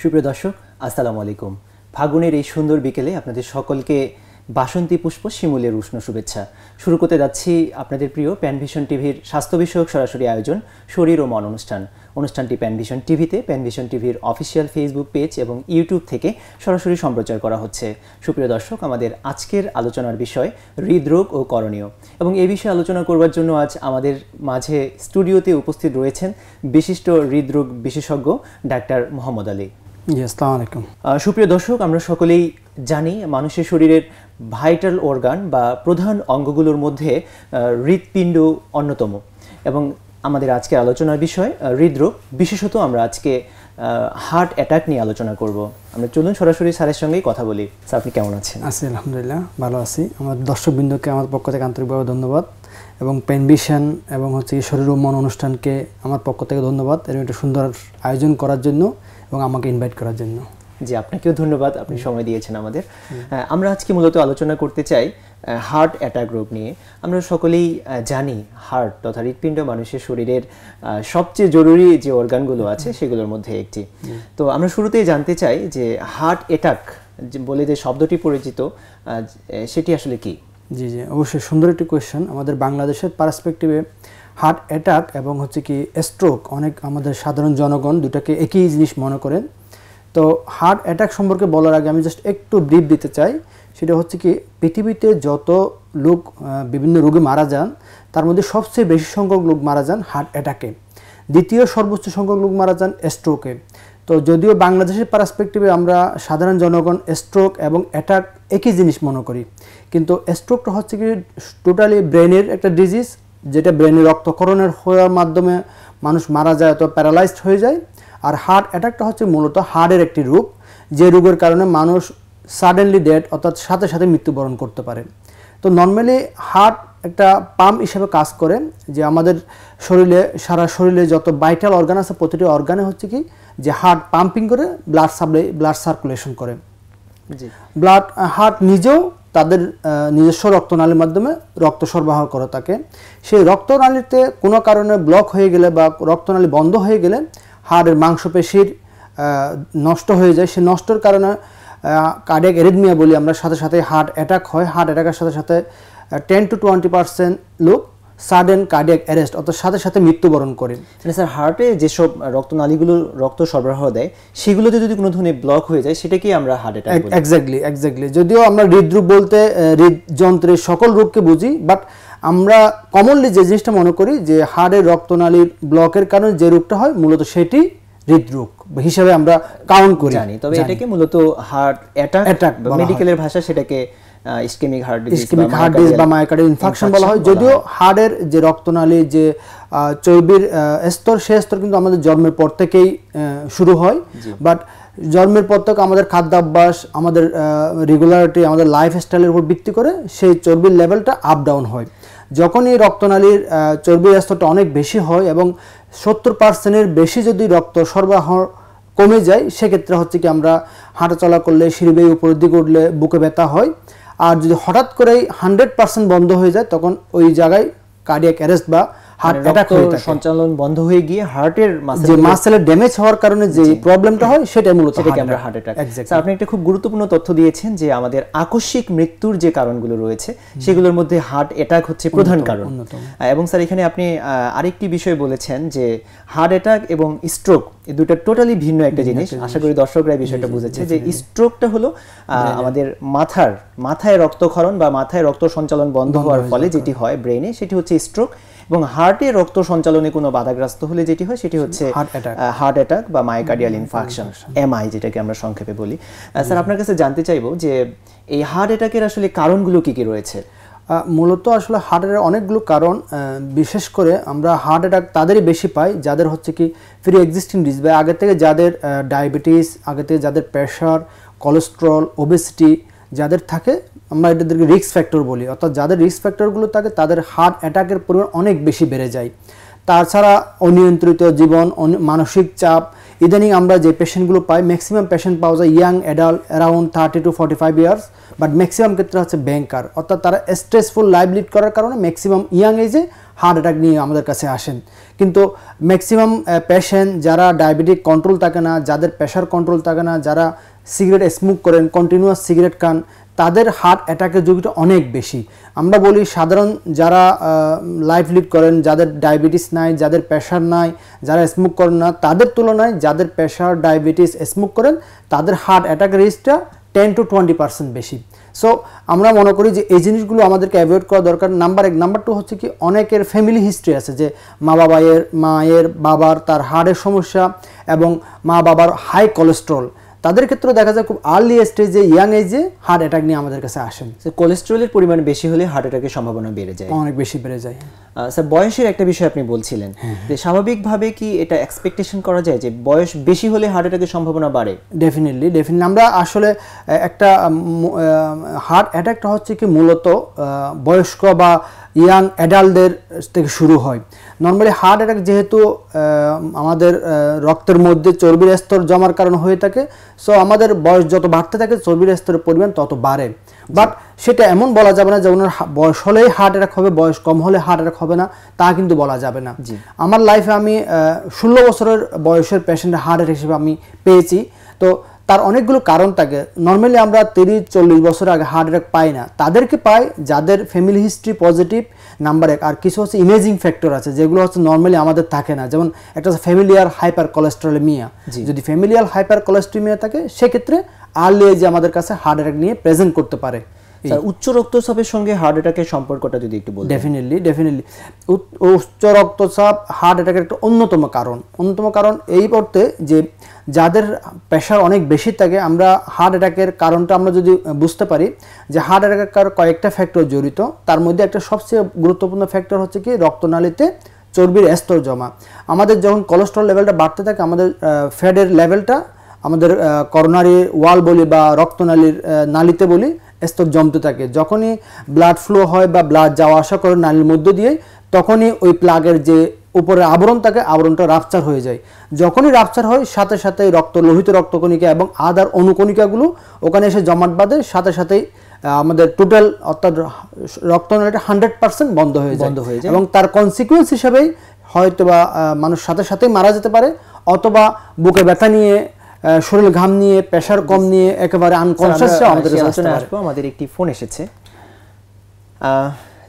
সুপ্রিয় দর্শক, আসসালামু আলাইকুম। ফাগুনের এই সুন্দর বিকেলে আপনাদের সকলকে বাসন্তী পুষ্প শিমুলের উষ্ণ শুভেচ্ছা। শুরু করতে যাচ্ছি আপনাদের প্রিয় প্যানভিশন টিভির স্বাস্থ্য বিষয়ক সরাসরি আয়োজন, শরীর ও মন অনুষ্ঠান। অনুষ্ঠানটি প্যানভিশন টিভিতে, প্যানভিশন টিভির অফিসিয়াল ফেসবুক পেজ এবং ইউটিউব থেকে সরাসরি সম্প্রচার করা হচ্ছে। সুপ্রিয় দর্শক, আমাদের আজকের আলোচনার বিষয় হৃদরোগ ও করণীয়। এবং এই বিষয়ে আলোচনা করবার জন্য আজ আমাদের মাঝে স্টুডিওতে উপস্থিত রয়েছেন বিশিষ্ট হৃদরোগ বিশেষজ্ঞ ডাক্তার মোহাম্মদ আলী। জি আসসালামু আলাইকুম সুপ্রিয় দর্শক আমরা সকলেই জানি মানুষের শরীরের ভাইটাল অর্গান বা প্রধান অঙ্গগুলোর মধ্যে হৃৎপিণ্ড অন্যতম। এবং আমাদের আজকে আলোচনার বিষয় হৃদরোগ। বিশেষত আমরা আজকে হার্ট অ্যাটাক নিয়ে আলোচনা করব। আমরা চলুন সরাসরি স্যারের সঙ্গেই কথা বলি। স্যার আপনি কেমন আছেন? আছি আলহামদুলিল্লাহ ভালো আছি। আমার দর্শকবৃন্দকে আমার পক্ষ থেকে আন্তরিকভাবে ধন্যবাদ। এবং পেনভিশন এবং হচ্ছে শরীর ও মন অনুষ্ঠানকে আমার পক্ষ থেকে ধন্যবাদ। এরকম একটা সুন্দর আয়োজন করার জন্য এবং আমাকে ইনভাইট করার জন্য। জি আপনাকেও ধন্যবাদ। আপনি সময় দিয়েছেন আমাদের। আমরা আজকে মূলত আলোচনা করতে চাই হার্ট অ্যাটাক রোগ নিয়ে। আমরা সকলেই জানি হার্ট তথা হৃৎপিণ্ড মানুষের শরীরের সবচেয়ে জরুরি যে অর্গানগুলো আছে সেগুলোর মধ্যে একটি। তো আমরা শুরুতেই জানতে চাই যে হার্ট অ্যাটাক বলে যে শব্দটি পরিচিত সেটি আসলে কি? জি জি। অবশ্যই সুন্দর একটি কোয়েশ্চেন আমাদের বাংলাদেশের পার্সপেক্টিভে হার্ট অ্যাটাক এবং হচ্ছে কি স্ট্রোক, অনেক আমাদের সাধারণ জনগণ দুটাকে একই জিনিস মনে করেন। তো হার্ট অ্যাটাক সম্পর্কে বলার আগে আমি জাস্ট একটু ব্রিফ দিতে চাই। সেটা হচ্ছে কি পৃথিবীতে যত লোক বিভিন্ন রোগে মারা যান, তার মধ্যে সবচেয়ে বেশি সংখ্যক লোক মারা যান হার্ট অ্যাটাকে। দ্বিতীয় সর্বোচ্চ সংখ্যক লোক মারা যান স্ট্রোকে। তো যদিও বাংলাদেশের পার্সপেক্টিভে আমরা সাধারণ জনগণ স্ট্রোক এবং অ্যাটাক একই জিনিস মনে করি, কিন্তু স্ট্রোকটা হচ্ছে কি টোটালি ব্রেনের একটা ডিজিজ যেটা ব্রেনে রক্তক্ষরণের হওয়ার মাধ্যমে মানুষ মারা যায় অথবা প্যারালাইজড হয়ে যায়। আর হার্ট অ্যাটাকটা হচ্ছে মূলত হার্টের একটি রোগ যে রোগের কারণে মানুষ সাডেনলি ডেড অর্থাৎ সাথে সাথে মৃত্যুবরণ করতে পারে। তো নর্মালি হার্ট একটা পাম্প হিসেবে কাজ করে যে আমাদের শরীরে সারা শরীরে যত ভাইটাল অর্গান আছে প্রতিটি অর্গানে হচ্ছে কি যে হার্ট পাম্পিং করে ব্লাড সাপ্লাই ব্লাড সার্কুলেশন করে। ব্লাড হার্ট নিজেও তাদের নিজস্ব রক্তনালীর মাধ্যমে রক্ত সরবরাহ করে থাকে। সেই রক্তনালীতে কোনো কারণে ব্লক হয়ে গেলে বা রক্তনালী বন্ধ হয়ে গেলে হাড়ের মাংসপেশির নষ্ট হয়ে যায়। সে নষ্টর কারণে কার্ডিয়াক এরিদমিয়া বলি আমরা, সাথে সাথে হার্ট অ্যাটাক হয়। হার্ট অ্যাটাকের সাথে সাথে টেন টু টোয়েন্টি পার্সেন্ট লোক সাডেন কার্ডিয়াক অ্যারেস্ট অর্থাৎ সাথে সাথে মৃত্যুবরণ করে। মানে স্যার হার্টে যেসব রক্তনালীগুলো রক্ত সরবরাহ দেয় সেগুলোতে যদি কোনো ধরনের ব্লক হয়ে যায় সেটাকেই আমরা হার্ট অ্যাটাক বলি। এক্স্যাক্টলি এক্স্যাক্টলি যদিও আমরা হৃদরোগ বলতে হৃদযন্ত্রের সকল রোগকে বুঝি বাট আমরা কমনলি যে জিনিসটা মনে করি যে হাড়ের রক্তনালীর ব্লকের কারণে যে রোগটা হয় মূলত সেটি হৃদরোগ হিসাবে আমরা কাউন্ট করি। জানি তবে এটাকে মূলত হার্ট অ্যাটাক মেডিকেলের ভাষায় সেটাকে ischemic heart disease ischemic heart disease বা মায়োকার্ডিয়াল ইনফাকশন বলা হয় যদিও হার্টের যে রক্তনালী যে চর্বির স্তর সে স্তর কিন্তু আমাদের জন্মের পর থেকেই শুরু হয়। বাট জন্মের পর থেকে আমাদের খাদ্যাভ্যাস আমাদের রেগুলারিটি আমাদের লাইফ স্টাইলের উপর ভিত্তি করে সেই চর্বির লেভেলটা আপ ডাউন হয়। যখন এই রক্তনালীর চর্বির স্তরটা অনেক বেশি হয় এবং সত্তর পার্সেন্টের বেশি যদি রক্ত সরবরাহ কমে যায় সেক্ষেত্রে হচ্ছে কি আমরা হাঁটাচলা করলে সিঁড়ি বেয়ে উপরের দিকে উঠলে বুকে ব্যথা হয়। আর যদি হঠাৎ করেই হান্ড্রেড পার্সেন্ট বন্ধ হয়ে যায়, তখন ওই জায়গায় কার্ডিয়াক অ্যারেস্ট বা হার্ট অ্যাটাক হয়ে থাকে। সঞ্চালন বন্ধ হয়ে গিয়ে হার্টের যে মাসেলের ড্যামেজ হওয়ার কারণে যে প্রবলেমটা হয় সেটা মূলত সেটাকে আমরা হার্ট অ্যাটাক স্যার আপনি একটা খুব গুরুত্বপূর্ণ তথ্য দিয়েছেন যে আমাদের আকস্মিক মৃত্যুর যে কারণগুলো রয়েছে সেগুলোর মধ্যে হার্ট অ্যাটাক হচ্ছে প্রধান কারণ। এবং স্যার এখানে আপনি আরেকটি বিষয় বলেছেন যে হার্ট অ্যাটাক এবং স্ট্রোক এই দুটো টোটালি ভিন্ন একটা জিনিস। আশা করি দর্শকরা এই বিষয়টা বুঝেছে যে স্ট্রোকটা হলো আহ, আমাদের মাথার মাথায় রক্তক্ষরণ বা মাথায় রক্ত সঞ্চালন বন্ধ হওয়ার ফলে যেটি হয় ব্রেনে সেটি হচ্ছে স্ট্রোক এবং হার্টে রক্ত সঞ্চালনে কোনো বাধাগ্রস্ত হলে যেটি হয় সেটি হচ্ছে হার্ট অ্যাটাক বা মায়োকার্ডিয়াল ইনফাকশন এমআই যেটাকে আমরা সংক্ষেপে বলি। স্যার আপনার কাছে জানতে চাইব যে এই হার্ট অ্যাটাকের আসলে কারণগুলো কি কি রয়েছে? মূলত আসলে হার্টের অনেকগুলো কারণ বিশেষ করে আমরা হার্ট অ্যাটাক তাদেরই বেশি পাই যাদের হচ্ছে কি ফ্রি এক্সিস্টিং ডিজিজ বা আগে থেকে যাদের ডায়াবেটিস আগে থেকে যাদের প্রেশার কোলেস্ট্রল ওবেসিটি যাদের থাকে, আমরা এটাদেরকে রিস্ক ফ্যাক্টর বলি। অর্থাৎ যাদের রিস্ক ফ্যাক্টরগুলো থাকে, তাদের হার্ট অ্যাটাকের পরিমাণ অনেক বেশি বেড়ে যায়। তাছাড়া অনিয়ন্ত্রিত জীবন মানসিক চাপ, ইদানিং আমরা যে পেশেন্টগুলো পাই ম্যাক্সিমাম পেশেন্ট পাওয়া যায় young adult around thirty to forty five years but maximum ক্ষেত্রে হচ্ছে ব্যাংকার অর্থাৎ তারা স্ট্রেসফুল লাইফ লিড করার কারণে ম্যাক্সিমাম ইয়াং এজে হার্ট অ্যাটাক নিয়ে আমাদের কাছে আসেন। কিন্তু ম্যাক্সিমাম পেশেন্ট যারা ডায়াবেটিক কন্ট্রোল থাকে না, যাদের প্রেশার কন্ট্রোল থাকে না, যারা সিগারেট স্মোক করেন কন্টিনিউয়াস সিগারেট খান, তাদের হার্ট অ্যাটাকের ঝুঁকিটা অনেক বেশি। আমরা বলি সাধারণ যারা লাইফ লিড করেন, যাদের ডায়াবেটিস নাই, যাদের প্রেশার নাই, যারা স্মোক করেন না, তাদের তুলনায় যাদের প্রেশার ডায়াবেটিস স্মোক করেন, তাদের হার্ট অ্যাটাকের রিস্কটা টেন টু টোয়েন্টি পার্সেন্ট বেশি। সো আমরা মনে করি যে এই জিনিসগুলো আমাদেরকে অ্যাভয়েড করা দরকার। নাম্বার এক নাম্বার টু হচ্ছে কি, অনেকের ফ্যামিলি হিস্ট্রি আছে যে মা বাবায়ের মায়ের, বাবার তার হার্টের সমস্যা এবং মা বাবার হাই কোলেস্ট্রল তাদের ক্ষেত্রে দেখা যায় খুব আর্লি স্টেজে ইয়াং এজে হার্ট অ্যাটাক নিয়ে আমাদের কাছে আসেন। কোলেস্ট্রলের পরিমাণ বেশি হলে হার্ট অ্যাটাকের সম্ভাবনা বেড়ে যায়। অনেক বেশি বেড়ে যায়। স্যার বয়সের একটা বিষয় আপনি বলছিলেন। যে স্বাভাবিকভাবে কি এটা এক্সপেকটেশন করা যায় যে বয়স বেশি হলে হার্ট অ্যাটাকের সম্ভাবনা বাড়ে? ডেফিনেটলি ডেফিনেটলি আমরা আসলে একটা হার্ট অ্যাটাকটা হচ্ছে কি মূলত বয়স্ক বা ইয়াং অ্যাডাল্টদের থেকে শুরু হয়। নর্মালি হার্ট অ্যাটাক যেহেতু আমাদের রক্তের মধ্যে চর্বির স্তর জমার কারণ হয়ে থাকে সো আমাদের বয়স যত বাড়তে থাকে চর্বির স্তরের পরিমাণ তত বাড়ে। বাট সেটা এমন বলা যাবে না যে ওনার বয়স হলেই হার্ট অ্যাটাক হবে বয়স কম হলে হার্ট অ্যাটাক হবে না তা কিন্তু বলা যাবে না। আমার লাইফে আমি ষোলো বছরের বয়সের পেশেন্টের হার্ট অ্যাটাক হিসেবে আমি পেয়েছি। তো তার অনেকগুলো কারণ থাকে। নর্মালি আমরা তিরিশ চল্লিশ বছর আগে হার্ট অ্যাটাক পাই না। তাদেরকে পাই যাদের ফ্যামিলি হিস্ট্রি পজিটিভ নাম্বার এক। আর কিছু হচ্ছে ইমেজিং ফ্যাক্টর আছে যেগুলো হচ্ছে নর্মালি আমাদের থাকে না। যেমন একটা হচ্ছে ফ্যামিলিয়ার হাইপার কোলেস্ট্রলেমিয়া যদি ফ্যামিলিয়ার হাইপার কোলেস্ট্রমিয়া থাকে সেক্ষেত্রে আর্লি এজে আমাদের কাছে হার্ট অ্যাটাক নিয়ে প্রেজেন্ট করতে পারে। স্যার উচ্চ রক্তচাপের সঙ্গে হার্ট অ্যাটাকের সম্পর্কটা যদি একটু বলতেন। ডেফিনেটলি ডেফিনেটলি উচ্চ রক্তচাপ হার্ট অ্যাটাকের একটা অন্যতম কারণ। অন্যতম কারণ এই অর্থে যে যাদের প্রেশার অনেক বেশি থাকে আমরা হার্ট অ্যাটাকের কারণটা আমরা যদি বুঝতে পারি যে হার্ট অ্যাটাকের কয়েকটা ফ্যাক্টর জড়িত। তার মধ্যে একটা সবচেয়ে গুরুত্বপূর্ণ ফ্যাক্টর হচ্ছে কি রক্তনালীতে চর্বির স্তর জমা। আমাদের যখন কোলেস্ট্রল লেভেলটা বাড়তে থাকে আমাদের ফ্যাটের লেভেলটা আমাদের করোনারি ওয়াল বলি বা রক্তনালীর নালিতে বলি স্তর জমতে থাকে। যখনই ব্লাড ফ্লো হয় বা ব্লাড যাওয়া আসা করে নালীর মধ্য দিয়ে তখনই ওই প্লাগের যে উপরে আবরণ থাকে আবরণটা রাপচার হয়ে যায়। যখনই রাপচার হয় সাথে সাথে রক্ত লোহিত রক্তকণিকা এবং আদার অনুকণিকাগুলো ওখানে এসে জমাট বাঁধে। সাথে সাথেই আমাদের টোটাল অর্থাৎ রক্তনালীটা হান্ড্রেড পার্সেন্ট বন্ধ হয়ে যায়। বন্ধ হয়ে যায়। এবং তার কনসিকুয়েন্স হিসেবেই হয়তো বা মানুষ সাথে সাথেই মারা যেতে পারে অথবা বুকে ব্যথা নিয়ে শরীর ঘাম নিয়ে প্রেশার কম নিয়ে একেবারে স্যার, আনকনসিয়াস আমরা আমাদের আলোচনায় আসব আমাদের একটি ফোন এসেছে।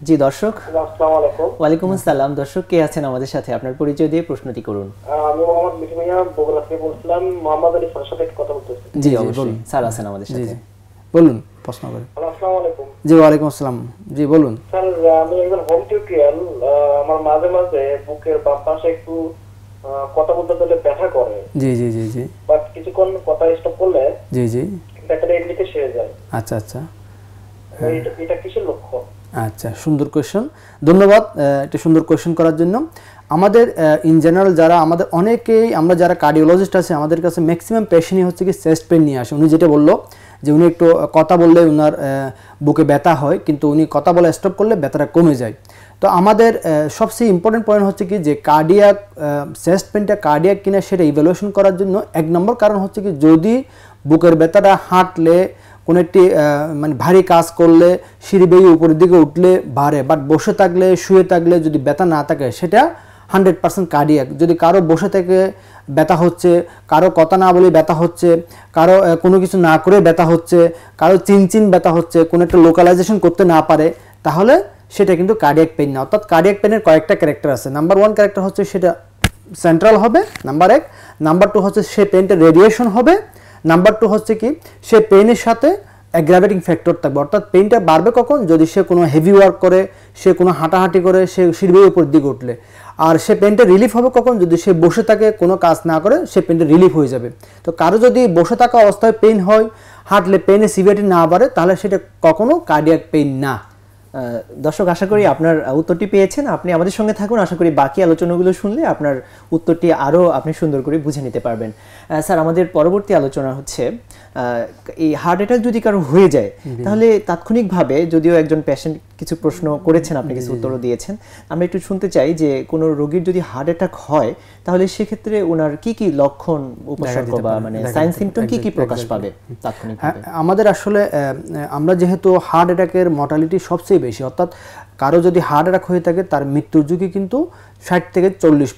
জি দর্শক। আসসালামু আলাইকুম। ওয়ালাইকুম আসসালাম। দর্শক কে আছেন আমাদের সাথে? আপনার পরিচয় দিয়ে প্রশ্নটি করুন। আমি মোহাম্মদ মিঠু মিয়া বগুড়া থেকে বলছিলাম মোহাম্মদ আলী স্যারের সাথে কথা বলতেছি জি জি, অবশ্যই বলুন। স্যার আছেন আমাদের সাথে জি। বলুন প্রশ্ন করেন আসসালামু আলাইকুম। জি ওয়ালাইকুম আসসালাম। জি বলুন। স্যার আমি একজন হোম টিউটোরিয়াল আমার মাঝে মাঝে বুকের বাম পাশে একটু কথা বলতে গেলে ব্যথা করে। জি জি জি জি। বাট কিছুক্ষণ কথা স্টপ করলে জি জি। ব্যথাটা এমনিতে সেরে যায়। আচ্ছা আচ্ছা। এটা- এটা কিসের লক্ষ্য আচ্ছা সুন্দর কোয়েশ্চেন ধন্যবাদ একটা সুন্দর কোয়েশ্চেন করার জন্য। আমাদের ইন জেনারেল যারা আমাদের অনেকেই আমরা যারা কার্ডিওলজিস্ট আছে আমাদের কাছে ম্যাক্সিমাম পেশেন্টই হচ্ছে কি চেস্ট পেন নিয়ে আসে। উনি যেটা বলল যে উনি একটু কথা বললে উনার বুকে ব্যথা হয় কিন্তু উনি কথা বলে স্টপ করলে ব্যথাটা কমে যায়। তো আমাদের সবচেয়ে ইম্পর্টেন্ট পয়েন্ট হচ্ছে কি যে কার্ডিয়াক চেস্ট পেনটা কার্ডিয়াক কিনা সেটা ইভ্যালুয়েশন করার জন্য এক নম্বর কারণ হচ্ছে কি যদি বুকের ব্যথাটা হাঁটলে, কোনো একটি মানে ভারী কাজ করলে, সিঁড়ি বেয়ে উপরের দিকে উঠলে বাড়ে বাট বসে থাকলে, শুয়ে থাকলে যদি ব্যথা না থাকে, সেটা হান্ড্রেড পার্সেন্ট কার্ডিয়াক যদি কারও বসে থেকে ব্যথা হচ্ছে, কারও কথা না বলে ব্যথা হচ্ছে, কারও কোনো কিছু না করে ব্যথা হচ্ছে, কারও চিনচিন ব্যথা হচ্ছে, কোনো একটা লোকালাইজেশন করতে না পারে, তাহলে সেটা কিন্তু কার্ডিয়াক পেন না। অর্থাৎ কার্ডিয়াক পেনের কয়েকটা ক্যারেক্টার আছে। নাম্বার ওয়ান ক্যারেক্টার হচ্ছে সেটা সেন্ট্রাল হবে নাম্বার এক। নাম্বার টু হচ্ছে সে পেনটা রেডিয়েশন হবে। নাম্বার টু হচ্ছে কি, সে পেনের সাথে অ্যাগ্রাভেটিং ফ্যাক্টর থাকবে। অর্থাৎ পেনটা বাড়বে কখন? যদি সে কোনো হেভি ওয়ার্ক করে, সে কোনো হাঁটাহাঁটি করে, সে সিঁড়ির উপর দিকে উঠলে। আর সে পেনটা রিলিফ হবে কখন? যদি সে বসে থাকে, কোনো কাজ না করে, সে পেনটা রিলিফ হয়ে যাবে। তো কারও যদি বসে থাকা অবস্থায় পেন হয়, হাঁটলে পেনে সিভিয়ারিটি না বাড়ে, তাহলে সেটা কখনো কার্ডিয়াক পেন না। দর্শক, আশা করি আপনার উত্তরটি পেয়েছেন। আপনি আমাদের সঙ্গে থাকুন। আশা করি বাকি আলোচনাগুলো শুনলে আপনার উত্তরটি আরও আপনি সুন্দর করে বুঝে নিতে পারবেন। স্যার, আমাদের পরবর্তী আলোচনা হচ্ছে এই হার্ট অ্যাটাক যদি কারও হয়ে যায় তাহলে তাৎক্ষণিকভাবে যদিও একজন পেশেন্ট কিছু প্রশ্ন করেছেন আপনি কিছু উত্তরও দিয়েছেন আমরা একটু শুনতে চাই যে কোনো রোগীর যদি হার্ট অ্যাটাক হয় তাহলে সেক্ষেত্রে ওনার কি কি লক্ষণ উপসর্গ বা মানে সাইন সিমটম কি কি প্রকাশ পাবে তাৎক্ষণিকভাবে? হ্যাঁ আমাদের আসলে আমরা যেহেতু হার্ট অ্যাটাকের মর্টালিটি সবচেয়ে বেশি অর্থাৎ কারও যদি হার্ট অ্যাটাক হয়ে থাকে তার মৃত্যুর ঝুঁকি কিন্তু ষাট থেকে চল্লিশ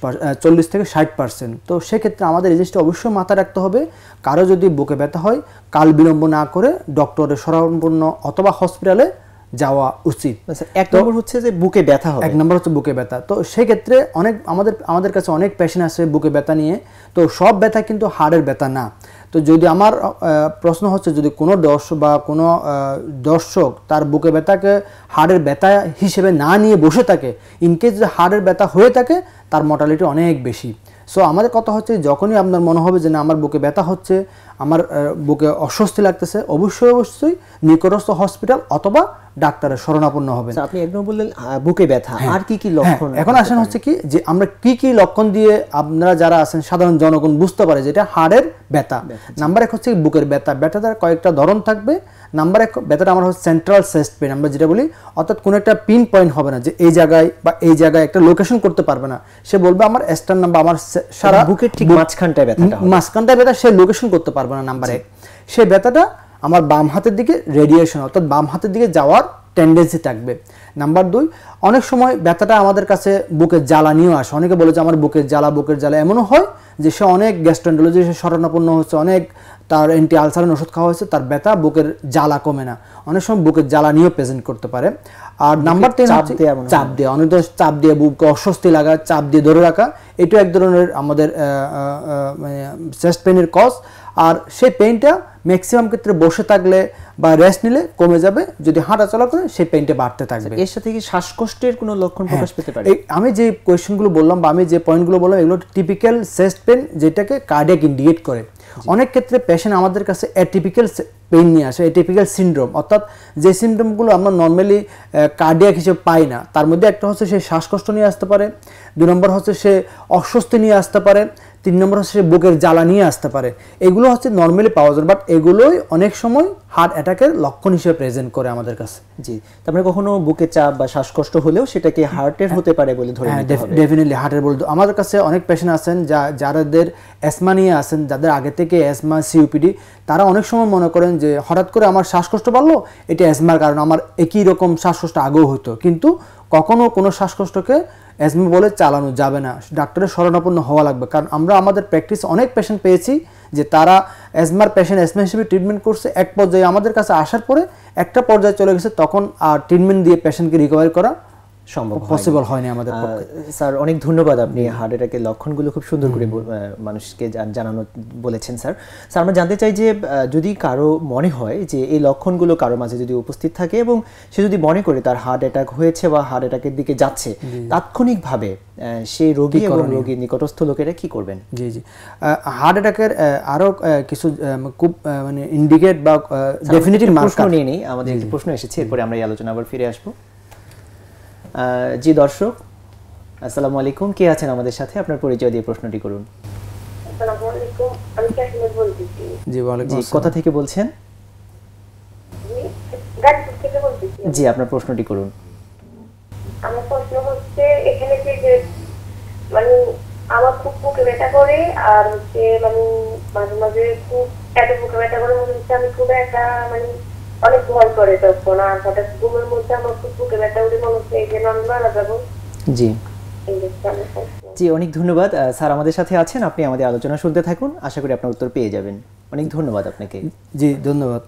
চল্লিশ থেকে ষাট পার্সেন্ট তো সেক্ষেত্রে আমাদের এই জিনিসটা অবশ্যই মাথায় রাখতে হবে। কারও যদি বুকে ব্যথা হয় কাল বিলম্ব না করে ডক্টরের শরণাপন্ন অথবা হসপিটালে যাওয়া উচিত। আচ্ছা, এক নম্বর হচ্ছে যে বুকে ব্যথা হয় এক নম্বর হচ্ছে বুকে ব্যথা। তো সেক্ষেত্রে অনেক আমাদের আমাদের কাছে অনেক পেশেন্ট আসে বুকে ব্যথা নিয়ে। তো সব ব্যথা কিন্তু হাড়ের ব্যথা না। তো যদি আমার প্রশ্ন হচ্ছে যদি কোনো দর্শক বা কোনো দর্শক তার বুকে ব্যথাকে, হাড়ের ব্যথা হিসেবে না নিয়ে বসে থাকে ইনকেস যদি হাড়ের ব্যথা হয়ে থাকে, তার মর্টালিটি অনেক বেশি। সো আমাদের কথা হচ্ছে যখনই আপনার মনে হবে যে না, আমার বুকে ব্যথা হচ্ছে আমার বুকে অস্বস্তি লাগতেছে অবশ্যই অবশ্যই নিকটস্থ হসপিটাল অথবা ডাক্তারের শরণাপন্ন হবেন। আচ্ছা, আপনি এক নম্বর বললেন বুকে ব্যথা। আর কি কি হ্যাঁ, লক্ষণ এখন আসেন হচ্ছে কি যে আমরা কি কি লক্ষণ দিয়ে আপনারা যারা আছেন সাধারণ জনগণ বুঝতে পারে যেটা হাড়ের ব্যথা। নাম্বার এক হচ্ছে বুকের ব্যথা। ব্যথাটার কয়েকটা ধরন থাকবে। নাম্বার এক ব্যথাটা আমার হচ্ছে সেন্ট্রাল চেস্ট পেন আমরা যেটা বলি অর্থাৎ কোনো একটা পিন পয়েন্ট হবে না যে এই জায়গায় বা এই জায়গায় একটা লোকেশন করতে পারবে না। সে বলবে আমার স্টার নাম্বার আমার সারা বুকের ঠিক মাঝখানটায় ব্যথা হবে। মাঝখানটায় ব্যথা সে লোকেশন করতে পারবে না নাম্বার এক। সে ব্যথাটা আমার বাম হাতের দিকে রেডিয়েশন অর্থাৎ বাম হাতের দিকে যাওয়ার টেন্ডেন্সি থাকবে। নাম্বার দুই অনেক সময় ব্যথাটা আমাদের কাছে বুকের জ্বালা নিয়েও আসে। অনেকে বলে যে আমার বুকের জ্বালা বুকের জ্বালা এমনও হয় যে সে অনেক গ্যাস্ট্রেন্টোলজি সে শরণাপন্ন হচ্ছে অনেক তার অ্যান্টি আলসারের ওষুধ খাওয়া হয়েছে তার ব্যথা বুকের জ্বালা কমে না। অনেক সময় বুকের জ্বালা নিয়েও প্রেজেন্ট করতে পারে। আর নাম্বার তিন চাপ দেয়া দেওয়া অনেক চাপ দিয়ে বুককে অস্বস্তি লাগা চাপ দিয়ে ধরে রাখা এটা এক ধরনের আমাদের চেস্ট পেনের কজ আর সেই পেইনটা ম্যাক্সিমাম ক্ষেত্রে বসে থাকলে বা রেস্ট নিলে কমে যাবে। যদি হাঁটা চলা করে সেই পেইনটা বাড়তে থাকবে। এর সাথে কি শ্বাসকষ্টের কোনো লক্ষণ প্রকাশ পেতে পারে? আমি যে কোয়েশ্চেনগুলো বললাম বা আমি যে পয়েন্টগুলো বললাম এগুলো টিপিক্যাল চেস্ট পেন যেটাকে কার্ডিয়াক ইন্ডিকেট করে। অনেক ক্ষেত্রে পেশেন্ট আমাদের কাছে অ্যাটিপিক্যাল পেইন নিয়ে আসে অ্যাটিপিক্যাল সিনড্রোম অর্থাৎ যে সিনড্রোমগুলো আমরা নর্মালি কার্ডিয়াক হিসেবে পাই না তার মধ্যে একটা হচ্ছে সে শ্বাসকষ্ট নিয়ে আসতে পারে দু নম্বর হচ্ছে সে অস্বস্তি নিয়ে আসতে পারে তিন নম্বর হচ্ছে বুকের জ্বালা নিয়ে আসতে পারে। এগুলো হচ্ছে নর্মালি পাওয়া যায় বাট এগুলোই অনেক সময় হার্ট অ্যাটাকের লক্ষণ হিসেবে প্রেজেন্ট করে আমাদের কাছে। জি তারপরে কখনো বুকে চাপ বা শ্বাসকষ্ট হলেও সেটাকে হার্টের হতে পারে বলে ধরে ডেফিনেটলি হার্টের বলতে আমাদের কাছে অনেক পেশেন্ট আছেন যা যাদের অ্যাসমা নিয়ে আছেন যাদের আগে থেকে অ্যাসমা সিউপিডি তারা অনেক সময় মনে করেন যে হঠাৎ করে আমার শ্বাসকষ্ট বাড়লো এটা অ্যাসমার কারণ আমার একই রকম শ্বাসকষ্ট আগেও হতো। কিন্তু কখনো কোনো শ্বাসকষ্টকে অ্যাসমা বলে চালানো যাবে না। ডাক্তারের শরণাপন্ন হওয়া লাগবে। কারণ আমরা আমাদের প্র্যাকটিস অনেক পেশেন্ট পেয়েছি যে তারা অ্যাজমার পেশেন্ট অ্যাজমা হিসেবে ট্রিটমেন্ট করছে। এক পর্যায়ে আমাদের কাছে আসার পরে একটা পর্যায়ে চলে গেছে, তখন আর ট্রিটমেন্ট দিয়ে পেশেন্টকে রিকভারি করা। সম্ভব। পসিবল হয়নি। আমাদের স্যার অনেক ধন্যবাদ আপনি হার্ট অ্যাটাকের লক্ষণগুলো খুব সুন্দর করে মানুষকে জানানো বলেছেন স্যার। স্যার আমরা জানতে চাই যে যদি কারও মনে হয় যে এই লক্ষণগুলো কারও মাঝে যদি উপস্থিত থাকে এবং সে যদি মনে করে তার হার্ট অ্যাটাক হয়েছে বা হার্ট অ্যাটাকের দিকে যাচ্ছে তাৎক্ষণিকভাবে সেই রোগী এবং রোগীর নিকটস্থ লোকেরা কি করবেন? জি জি। হার্ট অ্যাটাকের আরও কিছু খুব মানে ইন্ডিকেট বা ডেফিনেটিভ একটা প্রশ্ন নিয়ে নেই। আমাদের একটি প্রশ্ন এসেছে এরপরে আমরা এই আলোচনা আবার ফিরে আসব। জি দর্শক আসসালামু আলাইকুম। কে আছেন আমাদের সাথে? আপনার পরিচয় দিয়ে প্রশ্নটি করুন। আসসালামু আলাইকুম। আমি কাশ্মীর বলতেছি। জি ওয়ালাইকুম। কোথা থেকে বলছেন? জি আপনার প্রশ্নটি করুন। আমার প্রশ্ন হচ্ছে এখানে যে যে মানে আমার খুব বুকে ব্যথা করে আর হচ্ছে মানে মাঝে মাঝে খুব এত বুকে ব্যথা করে মনে হচ্ছে আমি খুব একটা মানে অনেক ভয় করে তখন আর হঠাৎ ঘুমের মধ্যে আমার খুব বুকে ব্যথা উঠে মনে হচ্ছে এই যে আমি মারা যাব। জি। জি অনেক ধন্যবাদ। স্যার আমাদের সাথে আছেন আপনি আমাদের আলোচনা শুনতে থাকুন। আশা করি আপনার উত্তর পেয়ে যাবেন। অনেক ধন্যবাদ আপনাকে। জি ধন্যবাদ।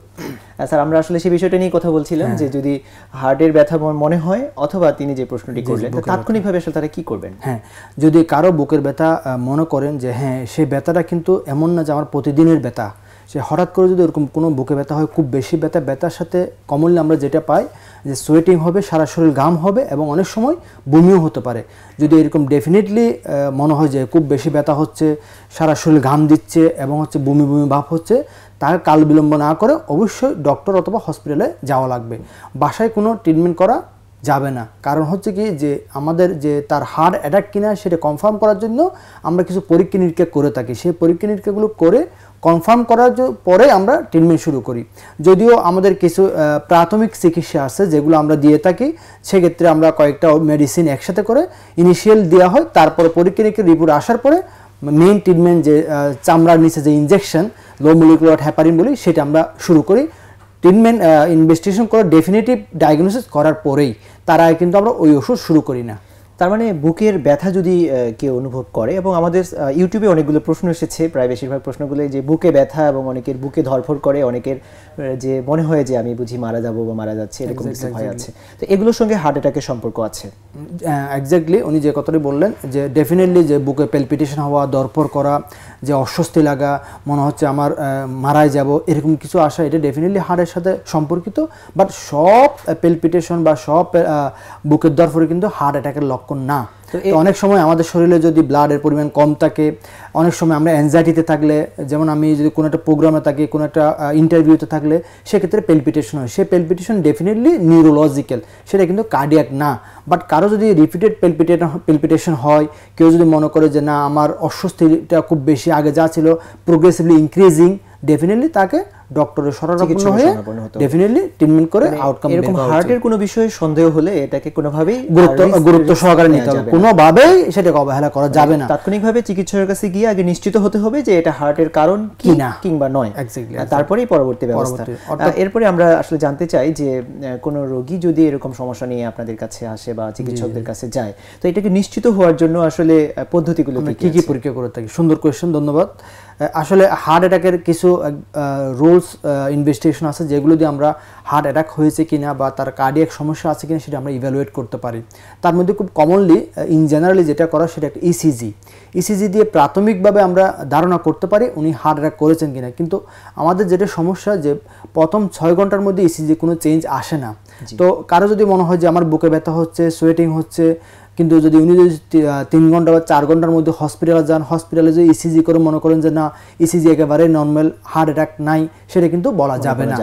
স্যার আমরা আসলে সেই বিষয়টা নিয়ে কথা বলছিলাম যে যদি হার্টের ব্যথা মন- মনে হয় অথবা তিনি যে প্রশ্নটি করলেন তাৎক্ষণিকভাবে আসলে তারা কি করবেন? হ্যাঁ যদি কারও বুকের ব্যথা মনে করেন যে হ্যাঁ সেই ব্যথাটা কিন্তু এমন না যে আমার প্রতিদিনের ব্যথা সে হঠাৎ করে যদি এরকম কোনো বুকে ব্যথা হয়, খুব বেশি ব্যথা, ব্যথার সাথে কমনলি আমরা যেটা পাই যে সোয়েটিং হবে, সারা শরীর ঘাম হবে এবং অনেক সময় বমিও হতে পারে। যদি এরকম ডেফিনেটলি মনে হয় যে খুব বেশি ব্যথা হচ্ছে, সারা শরীর ঘাম দিচ্ছে এবং হচ্ছে বমি বমি ভাব হচ্ছে, তার কাল বিলম্ব না করে অবশ্যই ডক্টর অথবা হসপিটালে যাওয়া লাগবে। বাসায় কোনো ট্রিটমেন্ট করা যাবে না। কারণ হচ্ছে কি যে আমাদের যে তার হার্ট অ্যাটাক কিনা সেটা কনফার্ম করার জন্য আমরা কিছু পরীক্ষা নিরীক্ষা করে থাকি। সেই পরীক্ষা নিরীক্ষাগুলো করে কনফার্ম করার পরে আমরা ট্রিটমেন্ট শুরু করি। যদিও আমাদের কিছু প্রাথমিক চিকিৎসা আছে যেগুলো আমরা দিয়ে থাকি, সেক্ষেত্রে আমরা কয়েকটা মেডিসিন একসাথে করে ইনিশিয়াল দেওয়া হয়, তারপরে পরীক্ষা নিরীক্ষা রিপোর্ট আসার পরে মেইন ট্রিটমেন্ট যে চামড়ার নিচে যে ইনজেকশন লো মলিকুলার হ্যাপারিন বলি, সেটা আমরা শুরু করি। ট্রিটমেন্ট ইনভেস্টিগেশন করে ডেফিনেটিভ ডায়াগনোসিস করার পরেই তারা কিন্তু আমরা ওই ওষুধ শুরু করি না। তার মানে বুকের ব্যথা যদি কেউ অনুভব করে এবং আমাদের ইউটিউবে অনেকগুলো প্রশ্ন এসেছে প্রায় বেশিরভাগ প্রশ্নগুলো যে বুকে ব্যথা এবং অনেকের বুকে ধরফর করে অনেকের যে মনে হয় যে আমি বুঝি মারা যাব বা মারা যাচ্ছে এরকম কিছু ভয় আছে। তো এগুলোর সঙ্গে হার্ট অ্যাটাকের সম্পর্ক আছে। এক্স্যাক্টলি উনি যে কথাটি বললেন যে ডেফিনেটলি যে বুকে পেলপিটেশন হওয়া দরপর করা যে অস্বস্তি লাগা, মনে হচ্ছে আমার মারাই যাব, এরকম কিছু আসা এটা ডেফিনেটলি হাড়ের সাথে সম্পর্কিত বাট সব পেলপিটেশন বা সব বুকের দরফরে কিন্তু হার্ট অ্যাটাকের লক্ষণ না। অনেক সময় আমাদের শরীরে যদি ব্লাডের পরিমাণ কম থাকে, অনেক সময় আমরা অ্যাংজাইটিতে থাকলে, যেমন আমি যদি কোনো একটা প্রোগ্রামে থাকি, কোনো একটা ইন্টারভিউতে থাকলে, সেক্ষেত্রে পেলপিটেশন হয়। সেই পেলপিটেশন ডেফিনেটলি নিউরোলজিক্যাল সেটা কিন্তু কার্ডিয়াক না। বাট কারও যদি রিপিটেড পেলপিটেট পেলপিটেশন হয়, কেউ যদি মনে করে যে, না, আমার অস্বস্তিটা খুব বেশি আগে যা ছিল প্রোগ্রেসিভলি ইনক্রিজিং ডেফিনেটলি তাকে ডক্টরের শরণাপন্ন হয়ে। ডেফিনেটলি ট্রিটমেন্ট করে আউটকাম এরকম হার্টের কোনো বিষয়ে সন্দেহ হলে এটাকে কোনোভাবেই গুরুত্ব গুরুত্ব সহকারে নিতে হবে। কোনোভাবেই সেটাকে অবহেলা করা যাবে না। তাৎক্ষণিকভাবে চিকিৎসকের কাছে গিয়ে আগে নিশ্চিত হতে হবে যে এটা হার্টের কারণ কি না। কিংবা নয়। আর তারপরেই পরবর্তী ব্যবস্থা। অর্থাৎ- এরপরে আমরা আসলে জানতে চাই যে কোনো রোগী যদি এরকম সমস্যা নিয়ে আপনাদের কাছে আসে বা চিকিৎসকদের কাছে যায় তো এটাকে নিশ্চিত হওয়ার জন্য আসলে পদ্ধতিগুলো কি কি পরীক্ষা করে থাকি? সুন্দর কোয়েশ্চেন ধন্যবাদ। আসলে হার্ট অ্যাটাকের কিছু রুলস ইনভেস্টিগেশন আছে যেগুলো দিয়ে আমরা হার্ট অ্যাটাক হয়েছে কিনা বা তার কার্ডিয়াক সমস্যা আছে কিনা সেটা আমরা ইভ্যালুয়েট করতে পারি। তার মধ্যে খুব কমনলি ইন জেনারেলি যেটা করা সেটা একটা ইসিজি ইসিজি দিয়ে প্রাথমিকভাবে আমরা ধারণা করতে পারি উনি হার্ট অ্যাটাক করেছেন কিনা। কিন্তু আমাদের যেটা সমস্যা যে প্রথম ছয় ঘণ্টার মধ্যে ইসিজি কোনো চেঞ্জ আসে না। তো কারও যদি মনে হয় যে আমার বুকে ব্যথা হচ্ছে সোয়েটিং হচ্ছে কিন্তু যদি উনি যদি তিন ঘণ্টা বা চার ঘণ্টার মধ্যে হসপিটালে যান হসপিটালে যদি ইসিজি করে মনে করেন যে না ইসিজি একেবারে নর্মাল হার্ট অ্যাটাক নাই সেটা কিন্তু বলা যাবে না।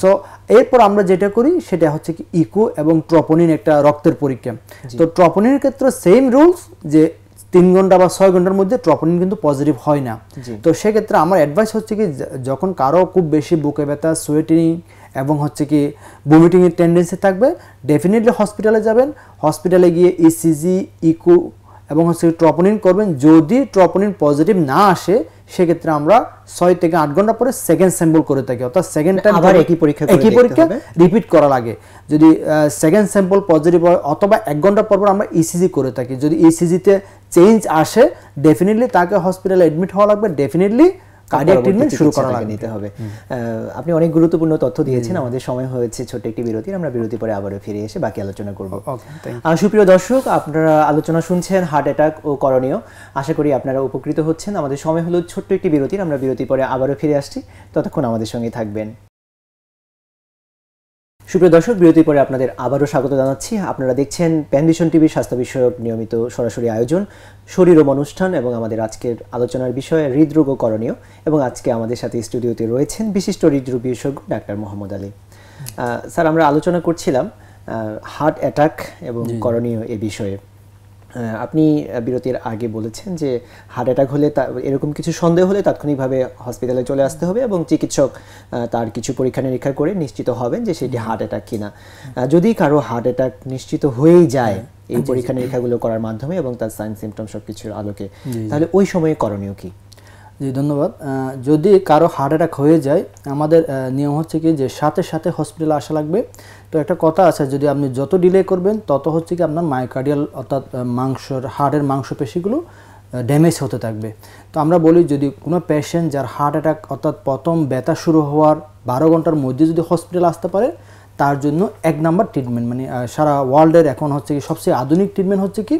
সো এরপর আমরা যেটা করি সেটা হচ্ছে কি ইকো এবং ট্রপোনিন একটা রক্তের পরীক্ষা। তো ট্রপোনিনের ক্ষেত্রে সেম রুলস যে তিন ঘণ্টা বা ছয় ঘণ্টার মধ্যে ট্রপোনিন কিন্তু পজিটিভ হয় না। তো সেক্ষেত্রে আমার অ্যাডভাইস হচ্ছে কি যখন কারও খুব বেশি বুকে ব্যথা সোয়েটিং এবং হচ্ছে কি ভমিটিংয়ের টেন্ডেন্সি থাকবে। ডেফিনেটলি হসপিটালে যাবেন। হসপিটালে গিয়ে ইসিজি ইকো এবং হচ্ছে ট্রপোনিন করবেন। যদি ট্রপোনিন পজিটিভ না আসে সেক্ষেত্রে আমরা ছয় থেকে আট ঘণ্টা পরে সেকেন্ড স্যাম্পল করে থাকি। অর্থাৎ সেকেন্ড টাইম আবার একই পরীক্ষা একই পরীক্ষা রিপিট করা লাগে। যদি সেকেন্ড স্যাম্পল পজিটিভ হয় অথবা এক ঘণ্টা পর পর আমরা ইসিজি করে থাকি। যদি ইসিজিতে চেঞ্জ আসে ডেফিনেটলি তাকে হসপিটালে অ্যাডমিট হওয়া লাগবে। ডেফিনেটলি কার্ডিয়াক ট্রিটমেন্ট শুরু করা আগে নিতে হবে। আপনি অনেক গুরুত্বপূর্ণ তথ্য দিয়েছেন আমাদের সময় হয়েছে ছোট্ট একটি বিরতি আমরা বিরতি পরে আবারও ফিরে এসে বাকি আলোচনা করব। সুপ্রিয় দর্শক আপনারা আলোচনা শুনছেন হার্ট অ্যাটাক ও করণীয়। আশা করি আপনারা উপকৃত হচ্ছেন। আমাদের সময় হলো ছোট্ট একটি বিরতির আমরা বিরতি পরে আবারও ফিরে আসছি। ততক্ষণ আমাদের সঙ্গে থাকবেন। সুপ্রিয় দর্শক বিরতির পরে আপনাদের আবারও স্বাগত জানাচ্ছি। আপনারা দেখছেন প্যান্ডিশন টিভির স্বাস্থ্য বিষয়ক নিয়মিত সরাসরি আয়োজন শরীর ও অনুষ্ঠান এবং আমাদের আজকের আলোচনার বিষয় হৃদরোগ ও করণীয় এবং আজকে আমাদের সাথে স্টুডিওতে রয়েছেন বিশিষ্ট হৃদরোগ বিশেষজ্ঞ ডাক্তার মোহাম্মদ আলী। স্যার আমরা আলোচনা করছিলাম হার্ট অ্যাটাক এবং করণীয় এ বিষয়ে। আপনি বিরতির আগে বলেছেন যে হার্ট অ্যাটাক হলে তা- এরকম কিছু সন্দেহ হলে তাৎক্ষণিকভাবে হসপিটালে চলে আসতে হবে এবং চিকিৎসক তার কিছু পরীক্ষা নিরীক্ষা করে নিশ্চিত হবেন যে সেটি হার্ট অ্যাটাক কিনা। যদি কারও হার্ট অ্যাটাক নিশ্চিত হয়েই যায় এই পরীক্ষা নিরীক্ষাগুলো করার মাধ্যমে এবং তার সাইন সিমটম সব কিছুর আলোকে তাহলে ওই সময়ে করণীয় কি? জি ধন্যবাদ। আহ, যদি কারও হার্ট অ্যাটাক হয়ে যায় আমাদের নিয়ম হচ্ছে কি যে সাথে সাথে হসপিটালে আসা লাগবে। তো একটা কথা আছে, যদি আপনি যত ডিলে করবেন, তত হচ্ছে কি আপনার মাইকার্ডিয়াল অর্থাৎ মাংসর হার্টের মাংসপেশিগুলো ড্যামেজ হতে থাকবে। তো আমরা বলি যদি কোনো পেশেন্ট যার হার্ট অ্যাটাক অর্থাৎ প্রথম ব্যথা শুরু হওয়ার বারো ঘণ্টার মধ্যে যদি হসপিটাল আসতে পারে, তার জন্য এক নাম্বার ট্রিটমেন্ট মানে সারা ওয়ার্ল্ডের এখন হচ্ছে কি সবচেয়ে আধুনিক ট্রিটমেন্ট হচ্ছে কি,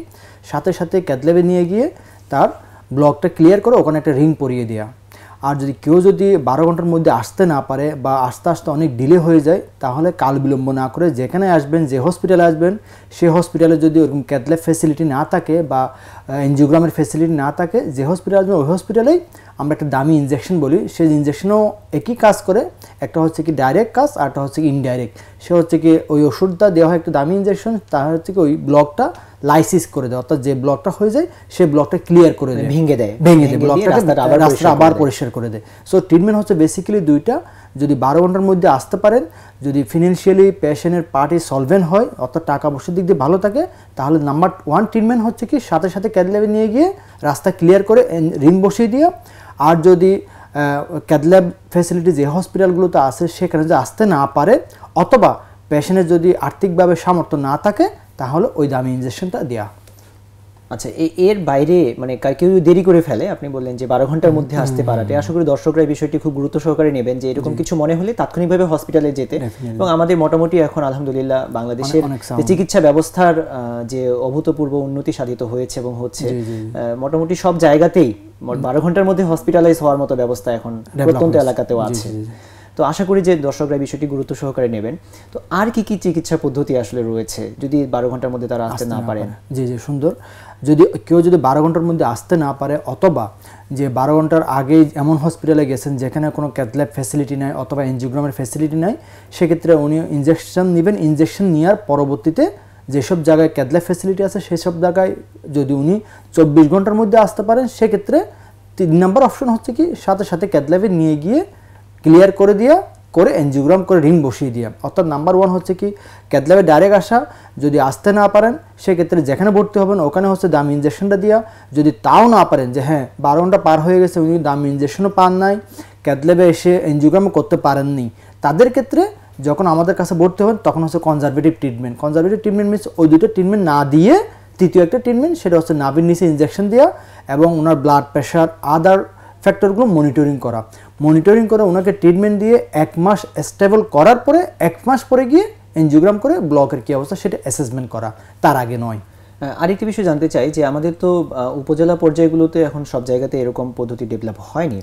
সাথে সাথে ক্যাথলেবে নিয়ে গিয়ে তার ব্লকটা ক্লিয়ার করে ওখানে একটা রিং পরিয়ে দেওয়া আর যদি কেউ যদি বারো ঘণ্টার মধ্যে আসতে না পারে বা আস্তে আস্তে অনেক ডিলে হয়ে যায়, তাহলে কাল বিলম্ব না করে যেখানে আসবেন, যে হসপিটালে আসবেন সেই হসপিটালে যদি ওরকম ক্যাথল্যাব ফেসিলিটি না থাকে বা এনজিওগ্রামের ফেসিলিটি না থাকে যে হসপিটাল ওই হসপিটালেই আমরা একটা দামি ইনজেকশন বলি। সেই ইনজেকশনও একই কাজ করে একটা হচ্ছে কি ডাইরেক্ট কাজ আর একটা হচ্ছে কি ইনডাইরেক্ট সে হচ্ছে কি ওই ওষুধটা দেওয়া হয় একটা দামি ইনজেকশন তার হচ্ছে কি ওই ব্লকটা লাইসিস করে দেয়। অর্থাৎ যে ব্লকটা হয়ে যায় সেই ব্লকটা ক্লিয়ার করে দেয়। ভেঙে দেয়। ভেঙে দেয়। ব্লকটাকে আবার পরিষ্কার করে দেয়। সো ট্রিটমেন্ট হচ্ছে বেসিক্যালি দুইটা। যদি বারো ঘণ্টার মধ্যে আসতে পারেন, যদি ফিনান্সিয়ালি পেশেন্টের পার্টি সলভেন্ট হয়, অর্থাৎ টাকা পয়সার দিক দিয়ে ভালো থাকে, তাহলে নাম্বার ওয়ান ট্রিটমেন্ট হচ্ছে কি, সাথে সাথে ক্যাথল্যাবে নিয়ে গিয়ে রাস্তা ক্লিয়ার করে রিং বসিয়ে দিয়ে। আর যদি ক্যাথল্যাব ফ্যাসিলিটি যে হসপিটালগুলোতে আছে, সেখানে যদি আসতে না পারে, অথবা পেশেন্টের যদি আর্থিকভাবে সামর্থ্য না থাকে, তাহলে ওই দামি ইনজেকশনটা দেওয়া আচ্ছা এর বাইরে মানে কেউ যদি দেরি করে ফেলে আপনি বললেন যে বারো ঘণ্টার মধ্যে আসতে পারাতে আশা করি দর্শকরা এই বিষয়টি খুব গুরুত্ব সহকারে নেবেন যে এরকম কিছু মনে হলে তাৎক্ষণিকভাবে হসপিটালে যেতে। এবং আমাদের মোটামুটি এখন আলহামদুলিল্লাহ বাংলাদেশের। চিকিৎসা ব্যবস্থার যে অভূতপূর্ব উন্নতি সাধিত হয়েছে এবং হচ্ছে মোটামুটি সব জায়গাতেই বারো ঘণ্টার মধ্যে হসপিটালাইজ হওয়ার মতো ব্যবস্থা এখন প্রত্যন্ত এলাকাতেও আছে। তো আশা করি যে দর্শকরা বিষয়টি গুরুত্ব সহকারে নেবেন। তো আর কি কি চিকিৎসা পদ্ধতি আসলে রয়েছে যদি বারো ঘণ্টার মধ্যে তারা আসতে না পারেন? জি জি সুন্দর। যদি কেউ যদি বারো ঘণ্টার মধ্যে আসতে না পারে অথবা যে বারো ঘণ্টার আগেই এমন হসপিটালে গেছেন যেখানে কোনো ক্যাথল্যাব ফ্যাসিলিটি নাই অথবা এনজিওগ্রামের ফ্যাসিলিটি নাই, সেক্ষেত্রে উনি ইনজেকশন নেবেন ইনজেকশন নেওয়ার পরবর্তীতে যেসব জায়গায় ক্যাথল্যাব ফ্যাসিলিটি আছে সেসব জায়গায় যদি উনি চব্বিশ ঘণ্টার মধ্যে আসতে পারেন, সেক্ষেত্রে তিন নম্বর অপশন হচ্ছে কি, সাথে সাথে ক্যাথল্যাবে নিয়ে গিয়ে ক্লিয়ার করে দিয়া করে এনজিওগ্রাম করে রিং বসিয়ে দিয়া। অর্থাৎ নাম্বার ওয়ান হচ্ছে কি ক্যাথল্যাবে ডাইরেক্ট আসা, যদি আসতে না পারেন, সেক্ষেত্রে যেখানে ভর্তি হবেন, ওখানে হচ্ছে দামি ইনজেকশনটা দিয়া। যদি তাও না পারেন, যে হ্যাঁ বারো ঘণ্টা পার হয়ে গেছে, উনি দামি ইনজেকশনও পান নাই ক্যাথল্যাবে এসে এনজিওগ্রামও করতে পারেননি। তাদের ক্ষেত্রে যখন আমাদের কাছে ভর্তি হবেন, তখন হচ্ছে conservative treatment conservative treatment means ওই দুটো ট্রিটমেন্ট না দিয়ে, তৃতীয় একটা ট্রিটমেন্ট সেটা হচ্ছে নাভির নিচে ইনজেকশন দেওয়া এবং ওনার ব্লাড প্রেশার আদার ফ্যাক্টরগুলো মনিটরিং করা। মনিটরিং করে ওনাকে ট্রিটমেন্ট দিয়ে এক মাস স্টেবল করার পরে, এক মাস পরে গিয়ে এনজিওগ্রাম করে ব্লকের কী অবস্থা? সেটা অ্যাসেসমেন্ট করা। তার আগে নয়। আরেকটি বিষয় জানতে চাই যে আমাদের তো উপজেলা পর্যায়গুলোতে এখন সব জায়গাতে এরকম পদ্ধতি ডেভেলপ হয়নি।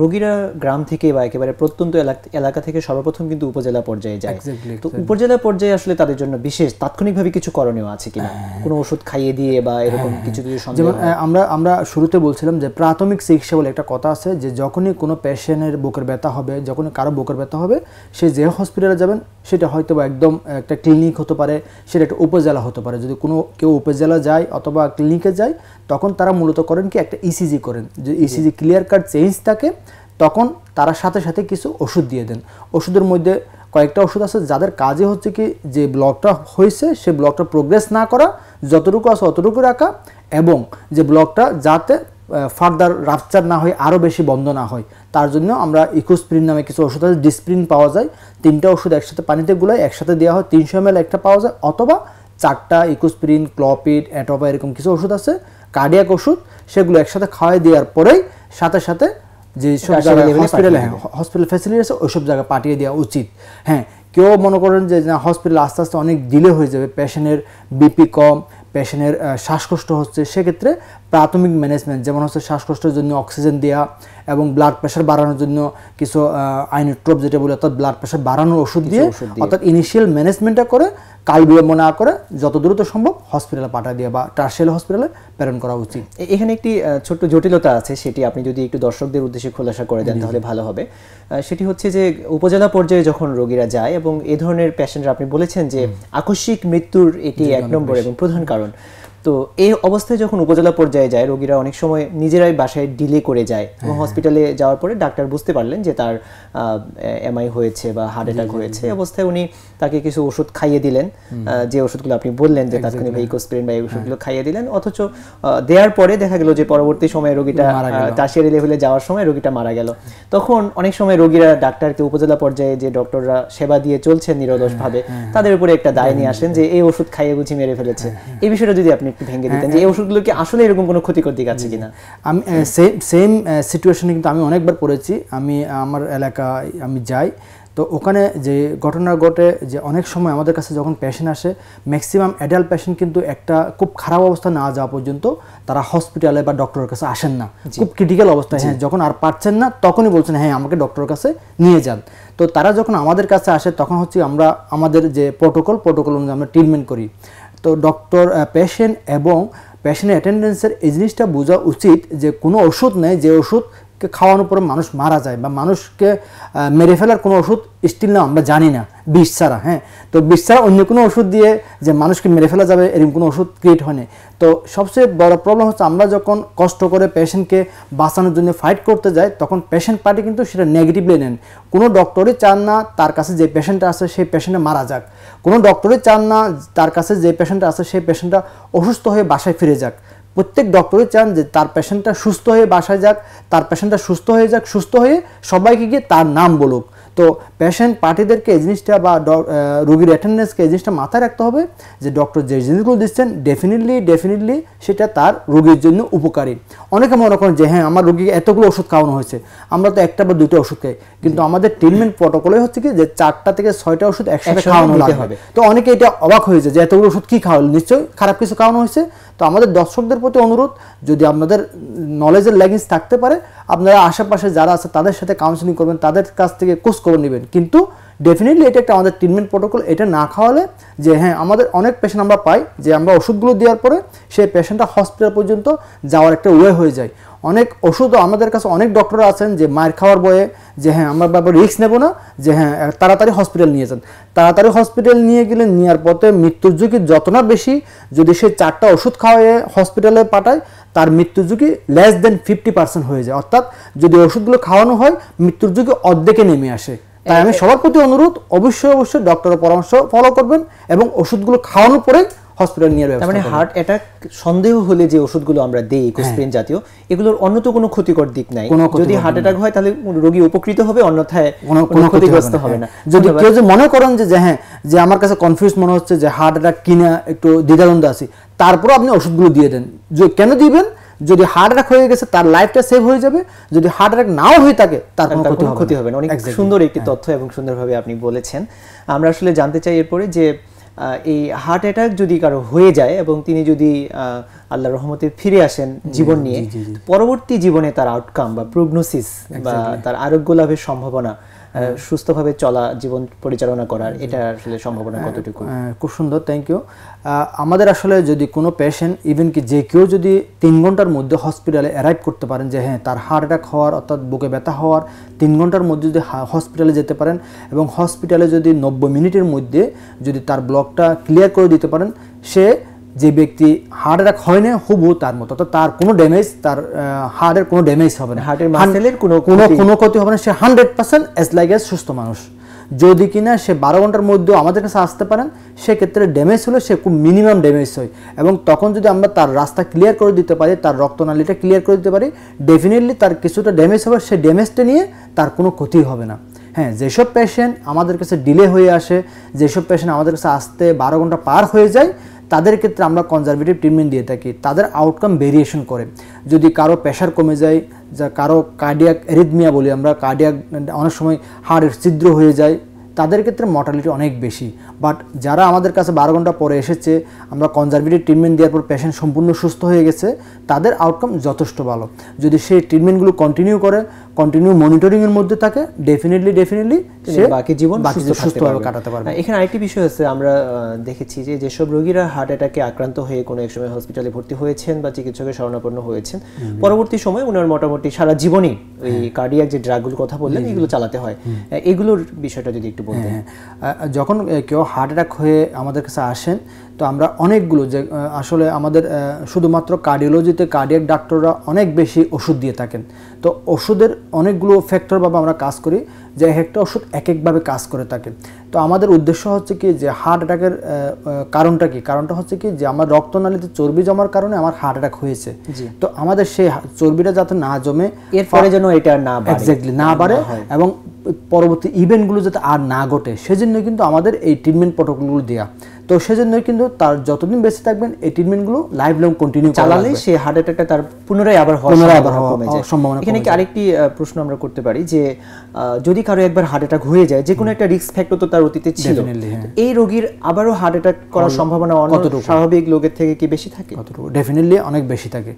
রোগীরা গ্রাম থেকে বা একেবারে প্রত্যন্ত এলাকা থেকে সর্বপ্রথম কিন্তু উপজেলা পর্যায়ে যায়। তো উপজেলা পর্যায়ে আসলে তাদের জন্য বিশেষ তাৎক্ষণিকভাবে কিছু করণীয় আছে কিনা? কোনো ওষুধ খাইয়ে দিয়ে বা এরকম কিছু যদি সন্দেহ যেমন আমরা আমরা শুরুতে বলছিলাম যে প্রাথমিক চিকিৎসা বলে একটা কথা আছে যে যখনই কোনো পেশেন্টের বুকের ব্যথা হবে যখনই কারও বুকের ব্যথা হবে সে যে হসপিটালে যাবেন সেটা হয়তো বা একদম একটা ক্লিনিক হতে পারে সেটা একটা উপজেলা হতে পারে। যদি কোনো কেউ উপজেলা যায় অথবা ক্লিনিকে যায় তখন তারা মূলত করেন কি একটা ইসিজি করেন। যে ইসিজি ক্লিয়ার কার্ড চেঞ্জ থাকে তখন তারা সাথে সাথে কিছু ওষুধ দিয়ে দেন। ওষুধের মধ্যে কয়েকটা ওষুধ আছে যাদের কাজে হচ্ছে কি যে ব্লকটা হয়েছে সে ব্লকটা প্রোগ্রেস না করা যতটুকু আছে অতটুকু রাখা এবং যে ব্লকটা যাতে ফার্দার রাপচার না হয় আরও বেশি বন্ধ না হয়। তার জন্য আমরা ইকোস্প্রিন নামে কিছু ওষুধ আছে ডিসপ্রিন পাওয়া যায়। তিনটা ওষুধ একসাথে পানিতে গুলায় একসাথে দেওয়া হয় তিনশো এম একটা পাওয়া যায় অথবা চারটা ইকোস্প্রিন ক্লপিড অ্যাটোপা এরকম কিছু ওষুধ আছে কার্ডিয়াক ওষুধ সেগুলো একসাথে খাওয়াই দেওয়ার পরেই সাথে সাথে যে সব জায়গায় হসপিটালে হ্যাঁ হসপিটাল ফ্যাসিলিটি আছে ওইসব জায়গায় পাঠিয়ে দেওয়া উচিত। হ্যাঁ কেউ মনে করেন যে না হসপিটাল আস্তে আস্তে অনেক ডিলে হয়ে যাবে পেশেন্টের বিপি কম পেশেন্টের শ্বাসকষ্ট হচ্ছে সেক্ষেত্রে প্রাথমিক ম্যানেজমেন্ট যেমন হচ্ছে শ্বাসকষ্টের জন্য অক্সিজেন দেওয়া এবং ব্লাড প্রেশার বাড়ানোর জন্য কিছু আইনোট্রোপ যেটা বলে অর্থাৎ ব্লাড প্রেশার বাড়ানোর ওষুধ দিয়ে অর্থাৎ ইনিশিয়াল ম্যানেজমেন্টটা করে কাল বিলম্ব না করে যত দ্রুত সম্ভব হসপিটালে পাঠা দিয়ে বা টার্সিয়াল হসপিটালে প্রেরণ করা উচিত। এখানে একটি ছোট্ট জটিলতা আছে সেটি আপনি যদি একটু দর্শকদের উদ্দেশ্যে খোলাসা করে দেন তাহলে ভালো হবে। সেটি হচ্ছে যে উপজেলা পর্যায়ে যখন রোগীরা যায় এবং এ ধরনের পেশেন্টরা আপনি বলেছেন যে আকস্মিক মৃত্যুর এটি এক নম্বর এবং প্রধান কারণ। তো এই অবস্থায় যখন উপজেলা পর্যায়ে যায় রোগীরা অনেক সময় নিজেরাই বাসায় ডিলে করে যায় এবং হসপিটালে যাওয়ার পরে ডাক্তার বুঝতে পারলেন যে তার এমআই হয়েছে বা হার্ট অ্যাটাক হয়েছে। এই অবস্থায় উনি তাকে কিছু ওষুধ খাইয়ে দিলেন। যে ওষুধগুলো আপনি বললেন যে তাৎক্ষণিক ইকোস্প্রিন বা এই ওষুধগুলো খাইয়ে দিলেন অথচ দেওয়ার পরে দেখা গেল যে পরবর্তী সময়ে রোগীটা মারা গেল। টার্সিয়ারি লেভেলে যাওয়ার সময় রোগীটা মারা গেল। তখন অনেক সময় রোগীরা ডাক্তারকে উপজেলা পর্যায়ে যে ডক্টররা সেবা দিয়ে চলছেন নিরলস ভাবে তাদের উপরে একটা দায় নিয়ে আসেন যে এই ওষুধ খাইয়ে বুঝি মেরে ফেলেছে। এই বিষয়টা যদি আপনি একটু ভেঙে দিতেন যে এই ওষুধগুলো কি আসলে এরকম কোনো ক্ষতিকর দিক আছে কিনা? আমি সেম সেম সিচুয়েশনে কিন্তু আমি অনেকবার পড়েছি। আমি আমার এলাকায় আমি যাই। তো ওখানে যে ঘটনা ঘটে যে অনেক সময় আমাদের কাছে যখন পেশেন্ট আসে ম্যাক্সিমাম অ্যাডাল্ট পেশেন্ট কিন্তু একটা খুব খারাপ অবস্থা না যাওয়া পর্যন্ত তারা হসপিটালে বা ডক্টরের কাছে আসেন না। খুব ক্রিটিক্যাল অবস্থায় হ্যাঁ যখন আর পারছেন না তখনই বলছেন হ্যাঁ আমাকে ডক্টরের কাছে নিয়ে যান। তো তারা যখন আমাদের কাছে আসে তখন হচ্ছে আমরা আমাদের যে প্রোটোকল প্রোটোকল অনুযায়ী আমরা ট্রিটমেন্ট করি। তো ডক্টর পেশেন্ট এবং পেশেন্ট অ্যাটেন্ডেন্সের এই জিনিসটা বোঝা উচিত যে কোনো ওষুধ নেই, যে ওষুধকে খাওয়ানোর পরে মানুষ মারা যায় বা মানুষকে মেরে ফেলার কোনো ওষুধ স্টিল না আমরা জানি না, বিষ ছাড়া হ্যাঁ? তো বিষ ছাড়া অন্য কোনো ওষুধ দিয়ে যে মানুষকে মেরে ফেলা যাবে এরকম কোনো ওষুধ ক্রিয়েট হয়নি। তো সবচেয়ে বড় প্রবলেম হচ্ছে আমরা যখন কষ্ট করে পেশেন্টকে বাঁচানোর জন্য ফাইট করতে যাই, তখন পেশেন্ট পার্টি কিন্তু সেটা নেগেটিভলি নেন। কোনো ডক্টরই চান না তার কাছে যে পেশেন্টটা আছে সেই পেশেন্টটা মারা যাক। কোনো ডক্টরই চান না তার কাছে যে পেশেন্টটা আছে সেই পেশেন্টটা অসুস্থ হয়ে বাসায় ফিরে যাক। প্রত্যেক ডক্টরই চান যে তার পেশেন্টটা সুস্থ হয়ে বাসায় যাক, তার পেশেন্টটা সুস্থ হয়ে যাক, সুস্থ হয়ে সবাইকে গিয়ে তার নাম বলুক। তো পেশেন্ট পার্টিদেরকে এই জিনিসটা বা রোগীর অ্যাটেন্ডেন্সকে এই জিনিসটা মাথায় রাখতে হবে যে ডক্টর যে জিনিসগুলো দিচ্ছেন ডেফিনেটলি ডেফিনেটলি সেটা তার রোগীর জন্য উপকারী। অনেকে মনে করেন যে হ্যাঁ আমার রোগীকে এতগুলো ওষুধ খাওয়ানো হয়েছে আমরা তো একটা বা দুটো ওষুধ খাই। কিন্তু আমাদের ট্রিটমেন্ট প্রটোকলে হচ্ছে কি যে চারটা থেকে ছয়টা ওষুধ একসাথে খাওয়ানো হবে। তো অনেকে এটা অবাক হয়েছে যে এতগুলো ওষুধ কি খাওয়ালো নিশ্চয়ই খারাপ কিছু খাওয়ানো হয়েছে? তো আমাদের দর্শকদের প্রতি অনুরোধ যদি আপনাদের নলেজের ল্যাগিংস থাকতে পারে আপনারা আশেপাশে যারা আছে, তাদের সাথে কাউন্সিলিং করবেন, তাদের কাছ থেকে কোর্স করে নেবেন। কিন্তু ডেফিনেটলি এটা একটা আমাদের ট্রিটমেন্ট প্রোটোকল এটা না খাওয়ালে যে হ্যাঁ আমাদের অনেক পেশেন্ট আমরা পাই যে আমরা ওষুধগুলো দেওয়ার পরে সেই পেশেন্টটা হসপিটাল পর্যন্ত যাওয়ার একটা ওয়ে হয়ে যায়। অনেক ওষুধও আমাদের কাছে অনেক ডক্টর আছেন যে মায়ের খাওয়ার বয়ে যে হ্যাঁ আমরা ব্যাপার রিস্ক নেব না, যে হ্যাঁ তাড়াতাড়ি হসপিটাল নিয়ে যান। তাড়াতাড়ি হসপিটাল নিয়ে গেলে নেওয়ার পথে মৃত্যুর ঝুঁকি যত না বেশি, যদি সে চারটা ওষুধ খাওয়ায়ে হসপিটালে পাঠায়, তার মৃত্যুর ঝুঁকি লেস দেন ফিফটি পার্সেন্ট হয়ে যায়। অর্থাৎ যদি ওষুধগুলো খাওয়ানো হয়, মৃত্যুর ঝুঁকি অর্ধেকে নেমে আসে। তাই আমি সবার প্রতি অনুরোধ অবশ্যই অবশ্যই ডক্টরের পরামর্শ ফলো করবেন এবং ওষুধগুলো খাওয়ানোর পরে হসপিটাল নিয়ে তার ব্যবস্থা মানে হার্ট অ্যাটাক সন্দেহ হলে যে ওষুধগুলো আমরা দেই কোসপ্রিন জাতীয় এগুলোর অন্য তো কোনো ক্ষতিকর দিক নাই। যদি হার্ট অ্যাটাক হয় তাহলে রোগী উপকৃত হবে অন্যথায় কোনো ক্ষতিগ্রস্ত হবে না। হ্যাঁ। যদি কেউ যে মনে করেন যে যে হ্যাঁ যে আমার কাছে কনফিউজ মনে হচ্ছে যে হার্ট অ্যাটাক কিনা একটু দ্বিধাদ্বন্দ্ব আছি তারপর আপনি ওষুধগুলো দিয়ে দেন। যে কেন দিবেন? যদি হার্ট অ্যাটাক হয়ে গেছে তার লাইফটা সেভ হয়ে যাবে। যদি হার্ট অ্যাটাক নাও হয়ে থাকে তার কোনো ক্ষতি হবে ক্ষতি না। হবে না। অনেক সুন্দর একটি তথ্য এবং সুন্দরভাবে আপনি বলেছেন। আমরা আসলে জানতে চাই এরপরে যে এই হার্ট অ্যাটাক যদি কারও হয়ে যায় এবং তিনি যদি আল্লাহ রহমতে ফিরে আসেন জীবন নিয়ে পরবর্তী জীবনে তার আউটকাম বা প্রগনোসিস বা তার আরোগ্য লাভের সম্ভাবনা সুস্থভাবে চলা জীবন পরিচালনা করার এটা আসলে সম্ভাবনা কতটুকু? খুব সুন্দর থ্যাংক ইউ আমাদের আসলে যদি কোনো পেশেন্ট ইভেন কি যে কেউ যদি তিন ঘণ্টার মধ্যে হসপিটালে অ্যারাইভ করতে পারেন যে হ্যাঁ তার হার্ট অ্যাটাক হওয়ার অর্থাৎ বুকে ব্যথা হওয়ার তিন ঘণ্টার মধ্যে যদি হসপিটালে যেতে পারেন এবং হসপিটালে যদি নব্বই মিনিটের মধ্যে যদি তার ব্লকটা ক্লিয়ার করে দিতে পারেন সে যে ব্যক্তি হার্ট অ্যাটাক হয় না হুবহু তার মতো। অর্থাৎ তার কোনো ড্যামেজ তার হার্টের কোনো ড্যামেজ হবে না। হার্টের মাসেলের কোনো কোনো কোনো ক্ষতি হবে না। সে hundred percent as like as সুস্থ মানুষ। যদি কিনা সে বারো ঘণ্টার মধ্যেও আমাদের কাছে আসতে পারেন সেক্ষেত্রে ড্যামেজ হলে সে খুব মিনিমাম ড্যামেজ হয়। এবং তখন যদি আমরা তার রাস্তা ক্লিয়ার করে দিতে পারি তার রক্তনালীটা ক্লিয়ার করে দিতে পারি ডেফিনেটলি তার কিছুটা ড্যামেজ হবে। সে ড্যামেজটা নিয়ে তার কোনো ক্ষতি হবে না। হ্যাঁ যেসব পেশেন্ট আমাদের কাছে ডিলে হয়ে আসে যেসব পেশেন্ট আমাদের কাছে আসতে বারো ঘণ্টা পার হয়ে যায় তাদের ক্ষেত্রে আমরা কনজারভেটিভ ট্রিটমেন্ট দিয়ে থাকি। তাদের আউটকাম ভেরিয়েশন করে। যদি কারও প্রেশার কমে যায়, যা কারও কার্ডিয়াক এরিথমিয়া বলি আমরা কার্ডিয়াক অনেক সময় হাড়ের ছিদ্র হয়ে যায়, তাদের ক্ষেত্রে মর্টালিটি অনেক বেশি। বাট যারা আমাদের কাছে বারো ঘণ্টা পরে এসেছে, আমরা কনজারভেটিভ ট্রিটমেন্ট দেওয়ার পর পেশেন্ট সম্পূর্ণ সুস্থ হয়ে গেছে, তাদের আউটকাম যথেষ্ট ভালো। যদি সেই ট্রিটমেন্টগুলো কন্টিনিউ করে কন্টিনিউ মনিটরিং এর মধ্যে থাকে ডেফিনেটলি ডেফিনেটলি তিনি বাকি জীবন বাকি সুস্থভাবে কাটাতে পারবে। এখানে আরেকটি বিষয় আছে আমরা দেখেছি যে যেসব রোগীরা হার্ট অ্যাটাকে আক্রান্ত হয়ে কোনো এক সময় হসপিটালে ভর্তি হয়েছেন বা চিকিৎসকের শরণাপন্ন হয়েছেন পরবর্তী সময় ওনার মোটামুটি সারা জীবনই ওই হ্যাঁ। কার্ডিয়াক যে ড্রাগগুলোর কথা বললেন এগুলো চালাতে হয়। এগুলোর বিষয়টা যদি একটু বলতেন। হ্যাঁ, যখন কেউ হার্ট অ্যাটাক হয়ে আমাদের কাছে আসেন তো আমরা অনেকগুলো যে আসলে আমাদের শুধুমাত্র কার্ডিওলজিতে কার্ডিয়াক ডাক্তাররা অনেক বেশি ওষুধ দিয়ে থাকেন। তো ওষুধের অনেকগুলো ফ্যাক্টর বাবা আমরা কাজ করি। যে এক একটা ওষুধ এক একভাবে কাজ করে থাকে। তো আমাদের উদ্দেশ্য হচ্ছে কি যে হার্ট অ্যাটাকের কারণটা কি? কারণটা হচ্ছে কি যে আমার রক্তনালীতে চর্বি জমার কারণে আমার হার্ট অ্যাটাক হয়েছে। তো আমাদের সেই চর্বিটা যাতে না জমে এরপরে যেন এটা না এক্স্যাক্টলি না বাড়ে এবং পরবর্তী ইভেন্টগুলো যাতে আর না ঘটে সেজন্য কিন্তু আমাদের এই ট্রিটমেন্ট প্রোটোকলগুলো দেওয়া তো সেজন্য কিন্তু তার যতদিন বেঁচে থাকবেন এই ট্রিটমেন্টগুলো লাইফ লং কন্টিনিউ চালালে সেই হার্ট অ্যাটাকটা তার পুনরায় আবার হওয়ার সম্ভাবনা এখানে কি আরেকটি প্রশ্ন আমরা করতে পারি যে আহ, যদি কারও একবার হার্ট অ্যাটাক হয়ে যায় যে কোনো একটা রিস্ক ফ্যাক্টর তো তার অতীতে ছিল। হ্যাঁ। এই রোগীর আবারও হার্ট অ্যাটাক করার সম্ভাবনা অন্য স্বাভাবিক লোকের থেকে কি বেশি থাকে? কতটুকু? ডেফিনেটলি অনেক বেশি থাকে।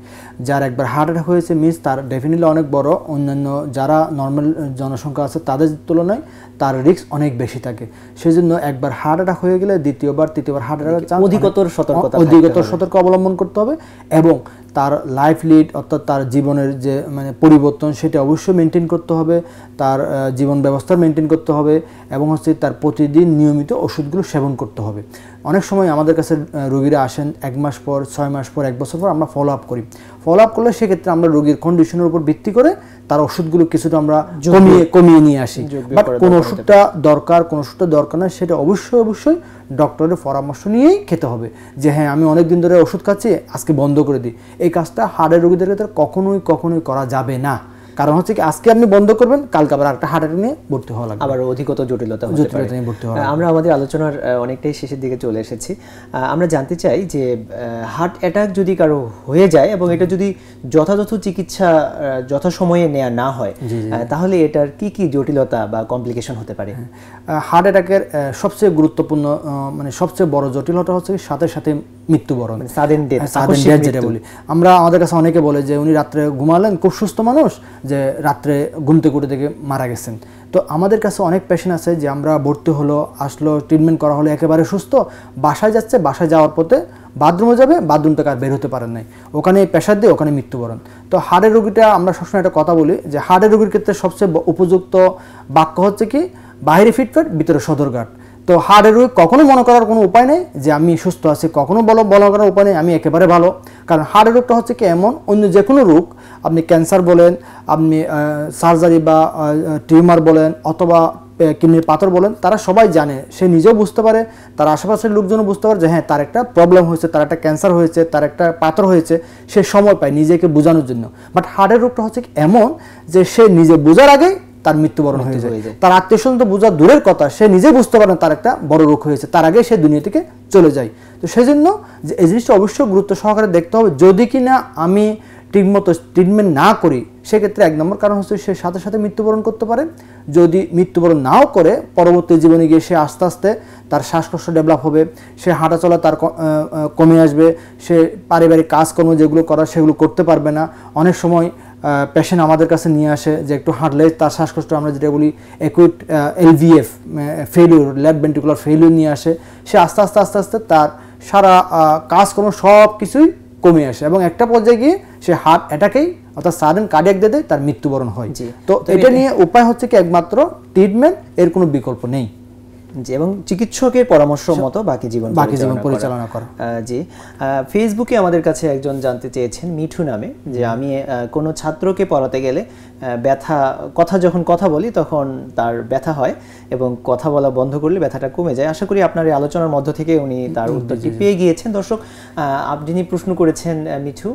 যার একবার হার্ট অ্যাটাক হয়েছে মিন্স তার ডেফিনেটলি অনেক বড়। অন্যান্য যারা নর্মাল জনসংখ্যা আছে তাদের তুলনায় তার রিস্ক অনেক বেশি থাকে। সেই জন্য একবার হার্ট অ্যাটাক হয়ে গেলে দ্বিতীয়বার তৃতীয়বার হার্ট অ্যাটাক অধিকতর সতর্কতা অধিকতর সতর্ক অবলম্বন করতে হবে এবং তার লাইফ লিড অর্থাৎ তার জীবনের যে মানে পরিবর্তন, সেটা অবশ্যই মেনটেন করতে হবে। তার জীবন ব্যবস্থা মেনটেন করতে হবে এবং হচ্ছে তার প্রতিদিন নিয়মিত ওষুধগুলো সেবন করতে হবে। অনেক সময় আমাদের কাছে রোগীরা আসেন এক মাস পর ছয় মাস পর এক বছর পর আমরা ফলো আপ করি। ফলো আপ করলে সেক্ষেত্রে আমরা রোগীর কন্ডিশনের উপর ভিত্তি করে তার ওষুধগুলো কিছুটা আমরা কমিয়ে কমিয়ে নিয়ে আসি। বাট কোন ওষুধটা দরকার কোন ওষুধটা দরকার না সেটা অবশ্যই অবশ্যই ডক্টরের পরামর্শ নিয়েই খেতে হবে। যে হ্যাঁ আমি অনেক দিন ধরে ওষুধ খাচ্ছি আজকে বন্ধ করে দিই। এই কাজটা হার্টের রোগীদের ক্ষেত্রে কখনোই কখনোই করা যাবে না। কারণ হচ্ছে কি আজকে আপনি বন্ধ করবেন কালকে আবার একটা হার্ট অ্যাটাক নিয়ে ভর্তি হওয়া লাগবে। আবার অধিকতর জটিলতা হতে জটিলতা পারে। নিয়ে ভর্তি হওয়া আমরা আমাদের আলোচনার অনেকটাই শেষের দিকে চলে এসেছি। আমরা জানতে চাই যে হার্ট অ্যাটাক যদি কারও হয়ে যায় এবং এটা যদি যথাযথ চিকিৎসা যথাসময়ে নেওয়া না হয় তাহলে এটার কি কি জটিলতা বা কমপ্লিকেশন হতে পারে? হার্ট অ্যাটাকের সবচেয়ে গুরুত্বপূর্ণ মানে সবচেয়ে বড় জটিলতা হচ্ছে সাথে সাথে মৃত্যুবরণ। হ্যাঁ, sudden আকস্মিক death যেটা বলি। আমরা আমাদের কাছে অনেকে বলে যে উনি রাত্রে ঘুমালেন খুব সুস্থ মানুষ যে রাত্রে ঘুমতে ঘুরে থেকে মারা গেছেন। তো আমাদের কাছে অনেক পেশেন্ট আছে যে আমরা ভর্তি হলো আসলো ট্রিটমেন্ট করা হলো একেবারে সুস্থ বাসায় যাচ্ছে বাসায় যাওয়ার পথে বাথরুমে যাবে বাথরুম থেকে আর বের হতে পারেন নাই। ওখানে প্রেশার দিয়ে ওখানে মৃত্যুবরণ। তো হার্টের রোগীটা আমরা সবসময় একটা কথা বলি যে হার্টের রোগীর ক্ষেত্রে সবচেয়ে উপযুক্ত বাক্য হচ্ছে কি? বাইরে ফিটফাট ভিতরে সদরঘাট। তো হার্টের রোগ কখনো মনে করার কোনো উপায় নেই যে আমি সুস্থ আছি, কখনো বলো বলা করার উপায় নেই, আমি একেবারে ভালো। কারণ হার্টের রোগটা হচ্ছে কি এমন, অন্য যে কোনো রোগ, আপনি ক্যান্সার বলেন, আপনি সার্জারি বা টিউমার বলেন অথবা কিডনির পাথর বলেন, তারা সবাই জানে। সে নিজেও বুঝতে পারে, তার আশেপাশের লোকজনও বুঝতে পারে যে হ্যাঁ তার একটা প্রবলেম হয়েছে, তার একটা ক্যান্সার হয়েছে, তার একটা পাথর হয়েছে, সে সময় পায় নিজেকে বোঝানোর জন্য। বাট হার্টের রোগটা হচ্ছে এমন যে সে নিজে বোঝার আগেই তার মৃত্যুবরণ হয়ে যায়। তার আত্মীয় স্বজন তো বোঝা দূরের কথা সে নিজে বুঝতে পারে না তার একটা বড় রোগ হয়েছে তার আগে সে দুনিয়া থেকে চলে যায়। তো সেজন্য যে এই জিনিসটা অবশ্যই গুরুত্ব সহকারে দেখতে হবে যদি কি না আমি ঠিকমতো ট্রিটমেন্ট না করি সেক্ষেত্রে এক নম্বর কারণ হচ্ছে সে সাথে সাথে মৃত্যুবরণ করতে পারে। যদি মৃত্যুবরণ নাও করে পরবর্তী জীবনে গিয়ে সে আস্তে আস্তে তার শ্বাসকষ্ট ডেভেলপ হবে সে হাঁটাচলা তার কমে আসবে সে পারিবারিক কাজকর্ম যেগুলো করার সেগুলো করতে পারবে না। অনেক সময় পেশেন্ট আমাদের কাছে নিয়ে আসে যে একটু হাঁটলে তার শ্বাসকষ্ট আমরা যেটা বলি acute LVF failure left ventricular failure নিয়ে আসে। সে আস্তে আস্তে আস্তে আস্তে তার সারা কাজকর্ম সব কিছুই কমে আসে এবং একটা পর্যায়ে গিয়ে সে হার্ট অ্যাটাকেই অর্থাৎ সাডেন কার্ডিয়াক ডেথে তার মৃত্যুবরণ হয়। তো এটা নিয়ে উপায় হচ্ছে কি একমাত্র ট্রিটমেন্ট এর কোনো বিকল্প নেই। জি এবং চিকিৎসকের পরামর্শ মতো বাকি জীবন বাকি জীবন পরিচালনা করা। জি। আহ, ফেসবুকে আমাদের কাছে একজন জানতে চেয়েছেন মিঠু নামে যে আমি কোনো ছাত্রকে পড়াতে গেলে ব্যথা কথা যখন কথা বলি তখন তার ব্যথা হয় এবং কথা বলা বন্ধ করলে ব্যথাটা কমে যায়। আশা করি আপনার এই আলোচনার মধ্য থেকে উনি তার উত্তরটি পেয়ে গিয়েছেন। দর্শক আপনি প্রশ্ন করেছেন মিঠু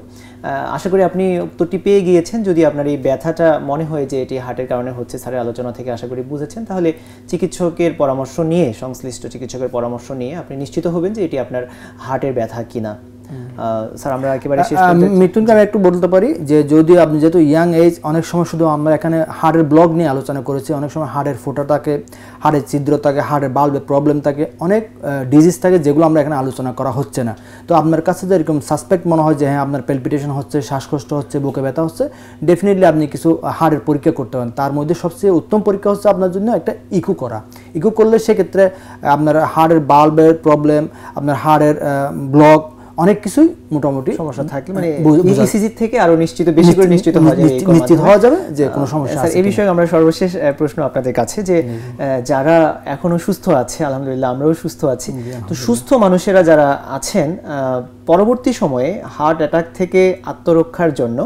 আশা করি আপনি উত্তরটি পেয়ে গিয়েছেন। যদি আপনার এই ব্যথাটা মনে হয় যে এটি হার্টের কারণে হচ্ছে স্যারের আলোচনা থেকে আশা করি বুঝেছেন তাহলে চিকিৎসকের পরামর্শ নিয়ে সংশ্লিষ্ট চিকিৎসকের পরামর্শ নিয়ে আপনি নিশ্চিত হবেন যে এটি আপনার হার্টের ব্যথা কিনা। স্যার আমরা একেবারে শেষ পর্যায়ে- মৃত্যুঞ্জয় আমি একটু বলতে পারি যে যদি আপনি যেহেতু ইয়াং এজ অনেক সময় শুধু আমরা এখানে হার্টের ব্লক নিয়ে আলোচনা করেছি অনেক সময় হার্টের ফোটা থাকে হার্টের ছিদ্র থাকে হার্টের বাল্বের প্রবলেম থাকে অনেক ডিজিজ থাকে যেগুলো আমরা এখানে আলোচনা করা হচ্ছে না। তো আপনার কাছে যে এরকম সাসপেক্ট মনে হয় যে হ্যাঁ আপনার পেলপিটেশন হচ্ছে শ্বাসকষ্ট হচ্ছে বুকে ব্যথা হচ্ছে ডেফিনেটলি আপনি কিছু হাড়ের পরীক্ষা করতে পারেন। তার মধ্যে সবচেয়ে উত্তম পরীক্ষা হচ্ছে আপনার জন্য একটা ইকু করা। ইকু করলে সেক্ষেত্রে আপনার হার্টের বাল্বের প্রবলেম আপনার হার্টের ব্লক অনেক কিছুই মোটামুটি সমস্যা থাকলে মানে ইসিজি থেকে আরও নিশ্চিত বেশি করে নিশ্চিত হওয়া যায় নিশ্চিত- হওয়া যাবে যে কোনো সমস্যা স্যার এই বিষয়ে আমরা সর্বশেষ প্রশ্ন আপনাদের কাছে যে যারা এখনও সুস্থ আছে আলহামদুলিল্লাহ আমরাও সুস্থ আছি। তো সুস্থ মানুষেরা যারা আছেন আহ, পরবর্তী সময়ে হার্ট অ্যাটাক থেকে আত্মরক্ষার জন্য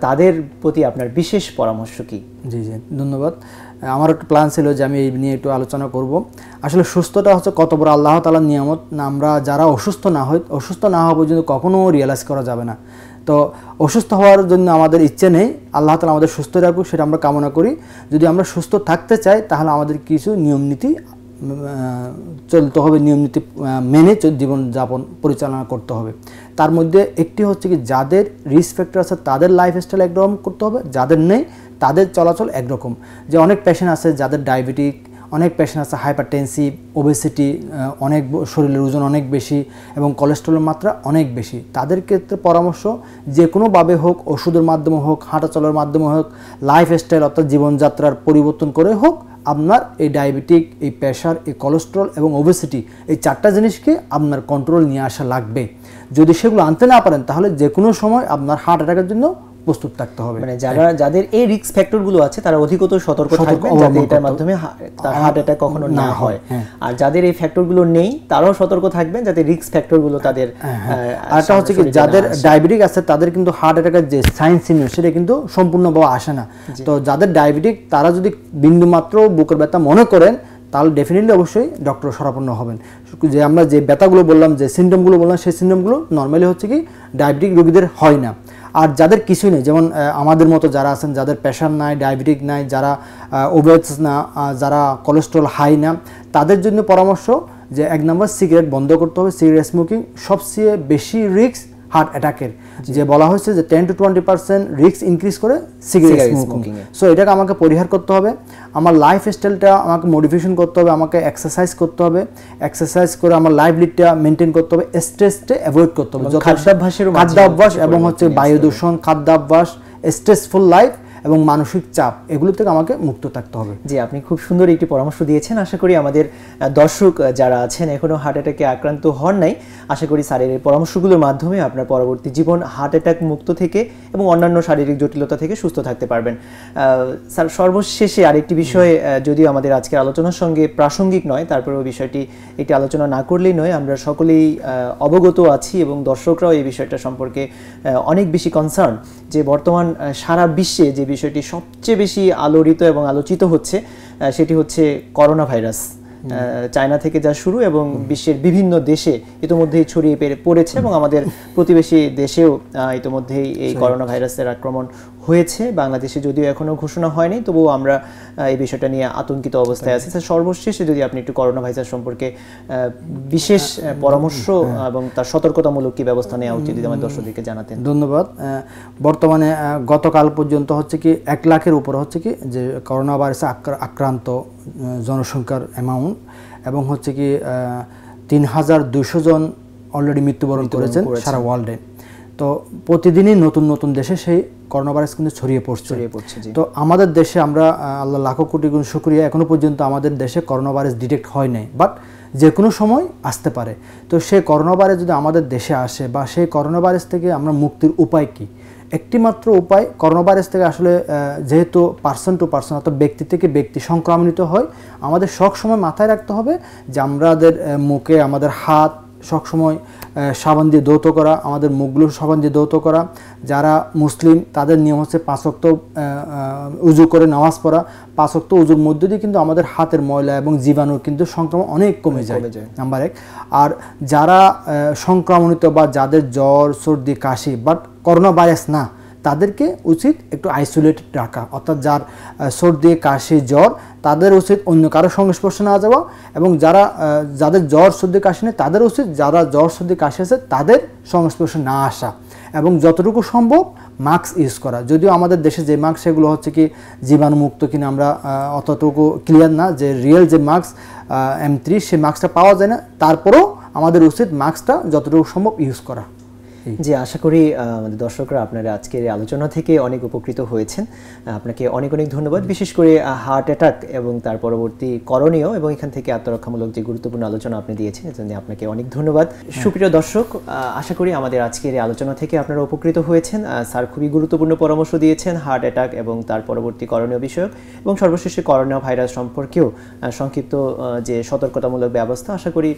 তাদের প্রতি আপনার বিশেষ পরামর্শ কি? জি জি ধন্যবাদ। আমার একটু প্ল্যান ছিল যে আমি এই নিয়ে একটু আলোচনা করব। আসলে সুস্থতা হচ্ছে কত বড় আল্লাহ তালার নিয়ামত। না, আমরা যারা অসুস্থ না হই অসুস্থ না হওয়া পর্যন্ত কখনো রিয়েলাইজ করা যাবে না। তো অসুস্থ হওয়ার জন্য আমাদের ইচ্ছে নেই, আল্লাহ তালা আমাদের সুস্থ রাখুক, সেটা আমরা কামনা করি। যদি আমরা সুস্থ থাকতে চাই, তাহলে আমাদের কিছু নিয়ম নীতি চলতে হবে, নিয়ম নীতি মেনে জীবনযাপন পরিচালনা করতে হবে। তার মধ্যে একটি হচ্ছে কি, যাদের রিস্ক ফ্যাক্টর আছে, তাদের লাইফস্টাইল একরকম করতে হবে, যাদের নেই তাদের চলাচল একরকম। যে অনেক পেশেন্ট আছে যাদের ডায়াবেটিক অনেক পেশেন্ট আছে হাইপারটেনসিভ ওবেসিটি অনেক শরীরের ওজন অনেক বেশি এবং কোলেস্ট্রলের মাত্রা অনেক বেশি। তাদের ক্ষেত্রে পরামর্শ যে কোনোভাবে হোক, ওষুধের মাধ্যমে হোক হাঁটা চলার মাধ্যমে হোক লাইফ স্টাইল অর্থাৎ জীবনযাত্রার পরিবর্তন করে হোক, আপনার এই ডায়াবেটিক এই প্রেশার এই কোলেস্ট্রল এবং ওবেসিটি এই চারটা জিনিসকে আপনার কন্ট্রোল নিয়ে আসা লাগবে। যদি সেগুলো আনতে না পারেন, তাহলে যে কোনো সময় আপনার হার্ট অ্যাটাকের জন্য প্রস্তুত থাকতে হবে। মানে যারা যাদের এই রিস্ক ফ্যাক্টরগুলো আছে তারা অধিকতর সতর্ক থাকবেন যাতে এটার মাধ্যমে হার্ট অ্যাটাক কখনো না হয়। হয়, হ্যাঁ। আর যাদের এই ফ্যাক্টরগুলো নেই তারাও সতর্ক থাকবেন যাতে রিস্ক ফ্যাক্টরগুলো তাদের আর একটা হচ্ছে কি যাদের ডায়াবেটিক আছে তাদের কিন্তু হার্ট অ্যাটাকের যে সাইন সিগন্যাল সেটা কিন্তু সম্পূর্ণভাবে আসে না। তো যাদের ডায়াবেটিক তারা যদি বিন্দু মাত্র বুকের ব্যথা মনে করেন তাহলে ডেফিনেটলি অবশ্যই ডক্টর শরাপন্ন হবেন। যে আমরা যে ব্যথাগুলো বললাম যে সিমটমগুলো বললাম সেই সিমটমগুলো নর্মালি হচ্ছে কি ডায়াবেটিক রোগীদের হয় না। আর যাদের কিছু নেই, যেমন আমাদের মতো যারা আছেন, যাদের প্রেশার নাই ডায়াবেটিক নাই, যারা ওবেস না যারা কোলেস্ট্রল হাই না, তাদের জন্য পরামর্শ যে, এক নম্বর সিগারেট বন্ধ করতে হবে সিগারেট স্মোকিং সবচেয়ে বেশি রিস্ক হার্ট অ্যাটাকের। যে বলা হয়েছে যে ten to twenty percent risk increase করে সিগারেট স্মোকিং সো এটাকে আমাকে পরিহার করতে হবে। আমার লাইফ স্টাইলটা আমাকে মডিফিকেশন করতে হবে আমাকে এক্সারসাইজ করতে হবে। এক্সারসাইজ করে আমার লাইফ লিডটা মেনটেন করতে হবে। স্ট্রেসটা অ্যাভয়েড করতে হবে। খাদ্যাভ্যাসের খাদ্যাভ্যাস এবং হচ্ছে বায়ু। দূষণ খাদ্যাভ্যাস স্ট্রেসফুল লাইফ এবং মানসিক চাপ এগুলো থেকে আমাকে মুক্ত থাকতে হবে। জি আপনি খুব সুন্দর একটি পরামর্শ দিয়েছেন। আশা করি আমাদের দর্শক যারা আছেন এখনও হার্ট অ্যাটাকে আক্রান্ত হন নাই। আশা করি স্যারের এই পরামর্শগুলোর মাধ্যমে আপনার পরবর্তী জীবন হার্ট অ্যাটাক মুক্ত থেকে এবং অন্যান্য শারীরিক জটিলতা থেকে সুস্থ থাকতে পারবেন। স্যার সর্বশেষে আরেকটি বিষয় যদিও আমাদের আজকের আলোচনার সঙ্গে প্রাসঙ্গিক নয় তারপরেও বিষয়টি একটি আলোচনা না করলেই নয় আমরা সকলেই অবগত আছি এবং দর্শকরাও এই বিষয়টা সম্পর্কে অনেক বেশি কনসার্ন যে বর্তমান সারা বিশ্বে যে বিষয়টি সবচেয়ে বেশি আলোড়িত এবং আলোচিত হচ্ছে আহ, সেটি হচ্ছে করোনা ভাইরাস আহ, চায়না থেকে যা শুরু এবং বিশ্বের বিভিন্ন দেশে ইতোমধ্যেই ছড়িয়ে পড়েছে এবং আমাদের প্রতিবেশী দেশেও ইতোমধ্যেই এই করোনা ভাইরাসের আক্রমণ হয়েছে বাংলাদেশে যদিও এখনও ঘোষণা হয়নি তবুও আমরা এই বিষয়টা নিয়ে আতঙ্কিত অবস্থায় আছি। স্যার সর্বশেষে যদি আপনি একটু করোনা ভাইরাস সম্পর্কে বিশেষ পরামর্শ এবং তার সতর্কতামূলক কি ব্যবস্থা নেওয়া উচিত যদি আমার দর্শকদেরকে জানাতেন। ধন্যবাদ। বর্তমানে গতকাল পর্যন্ত হচ্ছে কি এক লাখের উপর হচ্ছে কি যে করোনা ভাইরাসে আক্রান্ত জনসংখ্যার অ্যামাউন্ট এবং হচ্ছে কি তিন হাজার দুশো জন অলরেডি মৃত্যুবরণ করেছেন সারা ওয়ার্ল্ডে তো প্রতিদিনই নতুন নতুন দেশে সেই করোনা ভাইরাস কিন্তু ছড়িয়ে পড়ছে। ছড়িয়ে পড়ছে তো আমাদের দেশে আমরা আল্লাহ লাখো কোটি গুণ শুক্রিয়া। এখনও পর্যন্ত আমাদের দেশে করোনা ভাইরাস ডিটেক্ট হয় নাই বাট যে কোনো সময় আসতে পারে। তো সেই করোনা ভাইরাস যদি আমাদের দেশে আসে বা সেই করোনা ভাইরাস থেকে আমরা মুক্তির উপায় কি? একটিমাত্র উপায় করোনা ভাইরাস থেকে আসলে যেহেতু পার্সন টু পার্সন অর্থাৎ ব্যক্তি থেকে ব্যক্তি সংক্রামিত হয় আমাদের সব সময় মাথায় রাখতে হবে যে আমাদের মুখে আমাদের হাত সবসময় সাবান দিয়ে দৌত করা আমাদের মুখগুলো সাবান দিয়ে দৌত করা। যারা মুসলিম তাদের নিয়ম হচ্ছে পাঁচক্ত উজু করে নামাজ পড়া। পাঁচক্ত উজুর মধ্য দিয়ে কিন্তু আমাদের হাতের ময়লা এবং জীবাণুর কিন্তু সংক্রমণ অনেক কমে যায়। নাম্বার এক। আর যারা সংক্রমণিত বা যাদের জ্বর সর্দি কাশি বাট করোনা ভাইরাস না তাদেরকে উচিত একটু আইসোলেটেড রাখা। অর্থাৎ যার সর্দি, কাশি, জ্বর, তাদের উচিত অন্য কারও সংস্পর্শে না যাওয়া এবং যারা যাদের জ্বর, সর্দি, কাশি নেই, তাদের উচিত যারা জ্বর, সর্দি, কাশি আছে, তাদের সংস্পর্শে না আসা এবং যতটুকু সম্ভব মাস্ক ইউজ করা। যদিও আমাদের দেশে যে মাস্ক সেগুলো হচ্ছে কি জীবাণুমুক্ত কিনা আমরা অতটুকু ক্লিয়ার না। যে রিয়েল যে মাস্ক এম থ্রি সেই মাস্কটা পাওয়া যায় না। তারপরেও আমাদের উচিত মাস্কটা যতটুকু সম্ভব ইউজ করা। জি আশা করি আমাদের দর্শকরা আপনারা আজকের আলোচনা থেকে অনেক উপকৃত হয়েছেন। আপনাকে অনেক অনেক ধন্যবাদ। বিশেষ করে হার্ট অ্যাটাক এবং তার পরবর্তী করণীয় এবং এখান থেকে আত্মরক্ষামূলক যে গুরুত্বপূর্ণ আলোচনা আপনি দিয়েছেন এজন্য আপনাকে অনেক ধন্যবাদ। সুপ্রিয় দর্শক আশা করি আমাদের আজকের আলোচনা থেকে আপনারা উপকৃত হয়েছেন। স্যার খুবই গুরুত্বপূর্ণ পরামর্শ দিয়েছেন হার্ট অ্যাটাক এবং তার পরবর্তী করণীয় বিষয়ক এবং সর্বশেষে করোনা ভাইরাস সম্পর্কেও সংক্ষিপ্ত যে সতর্কতামূলক ব্যবস্থা আশা করি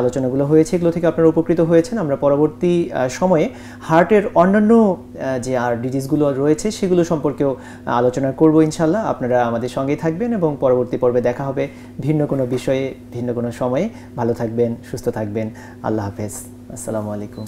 আলোচনাগুলো হয়েছে এগুলো থেকে আপনারা উপকৃত হয়েছেন। আমরা পরবর্তী সময়ে হার্টের অন্যান্য যে আর ডিজিজগুলো রয়েছে, সেগুলো সম্পর্কেও আলোচনা করব ইনশাল্লাহ। আপনারা আমাদের সঙ্গেই থাকবেন এবং পরবর্তী পর্বে দেখা হবে ভিন্ন কোনো বিষয়ে, ভিন্ন কোনো সময়ে। ভালো থাকবেন, সুস্থ থাকবেন। আল্লাহ হাফেজ। আসসালামু আলাইকুম।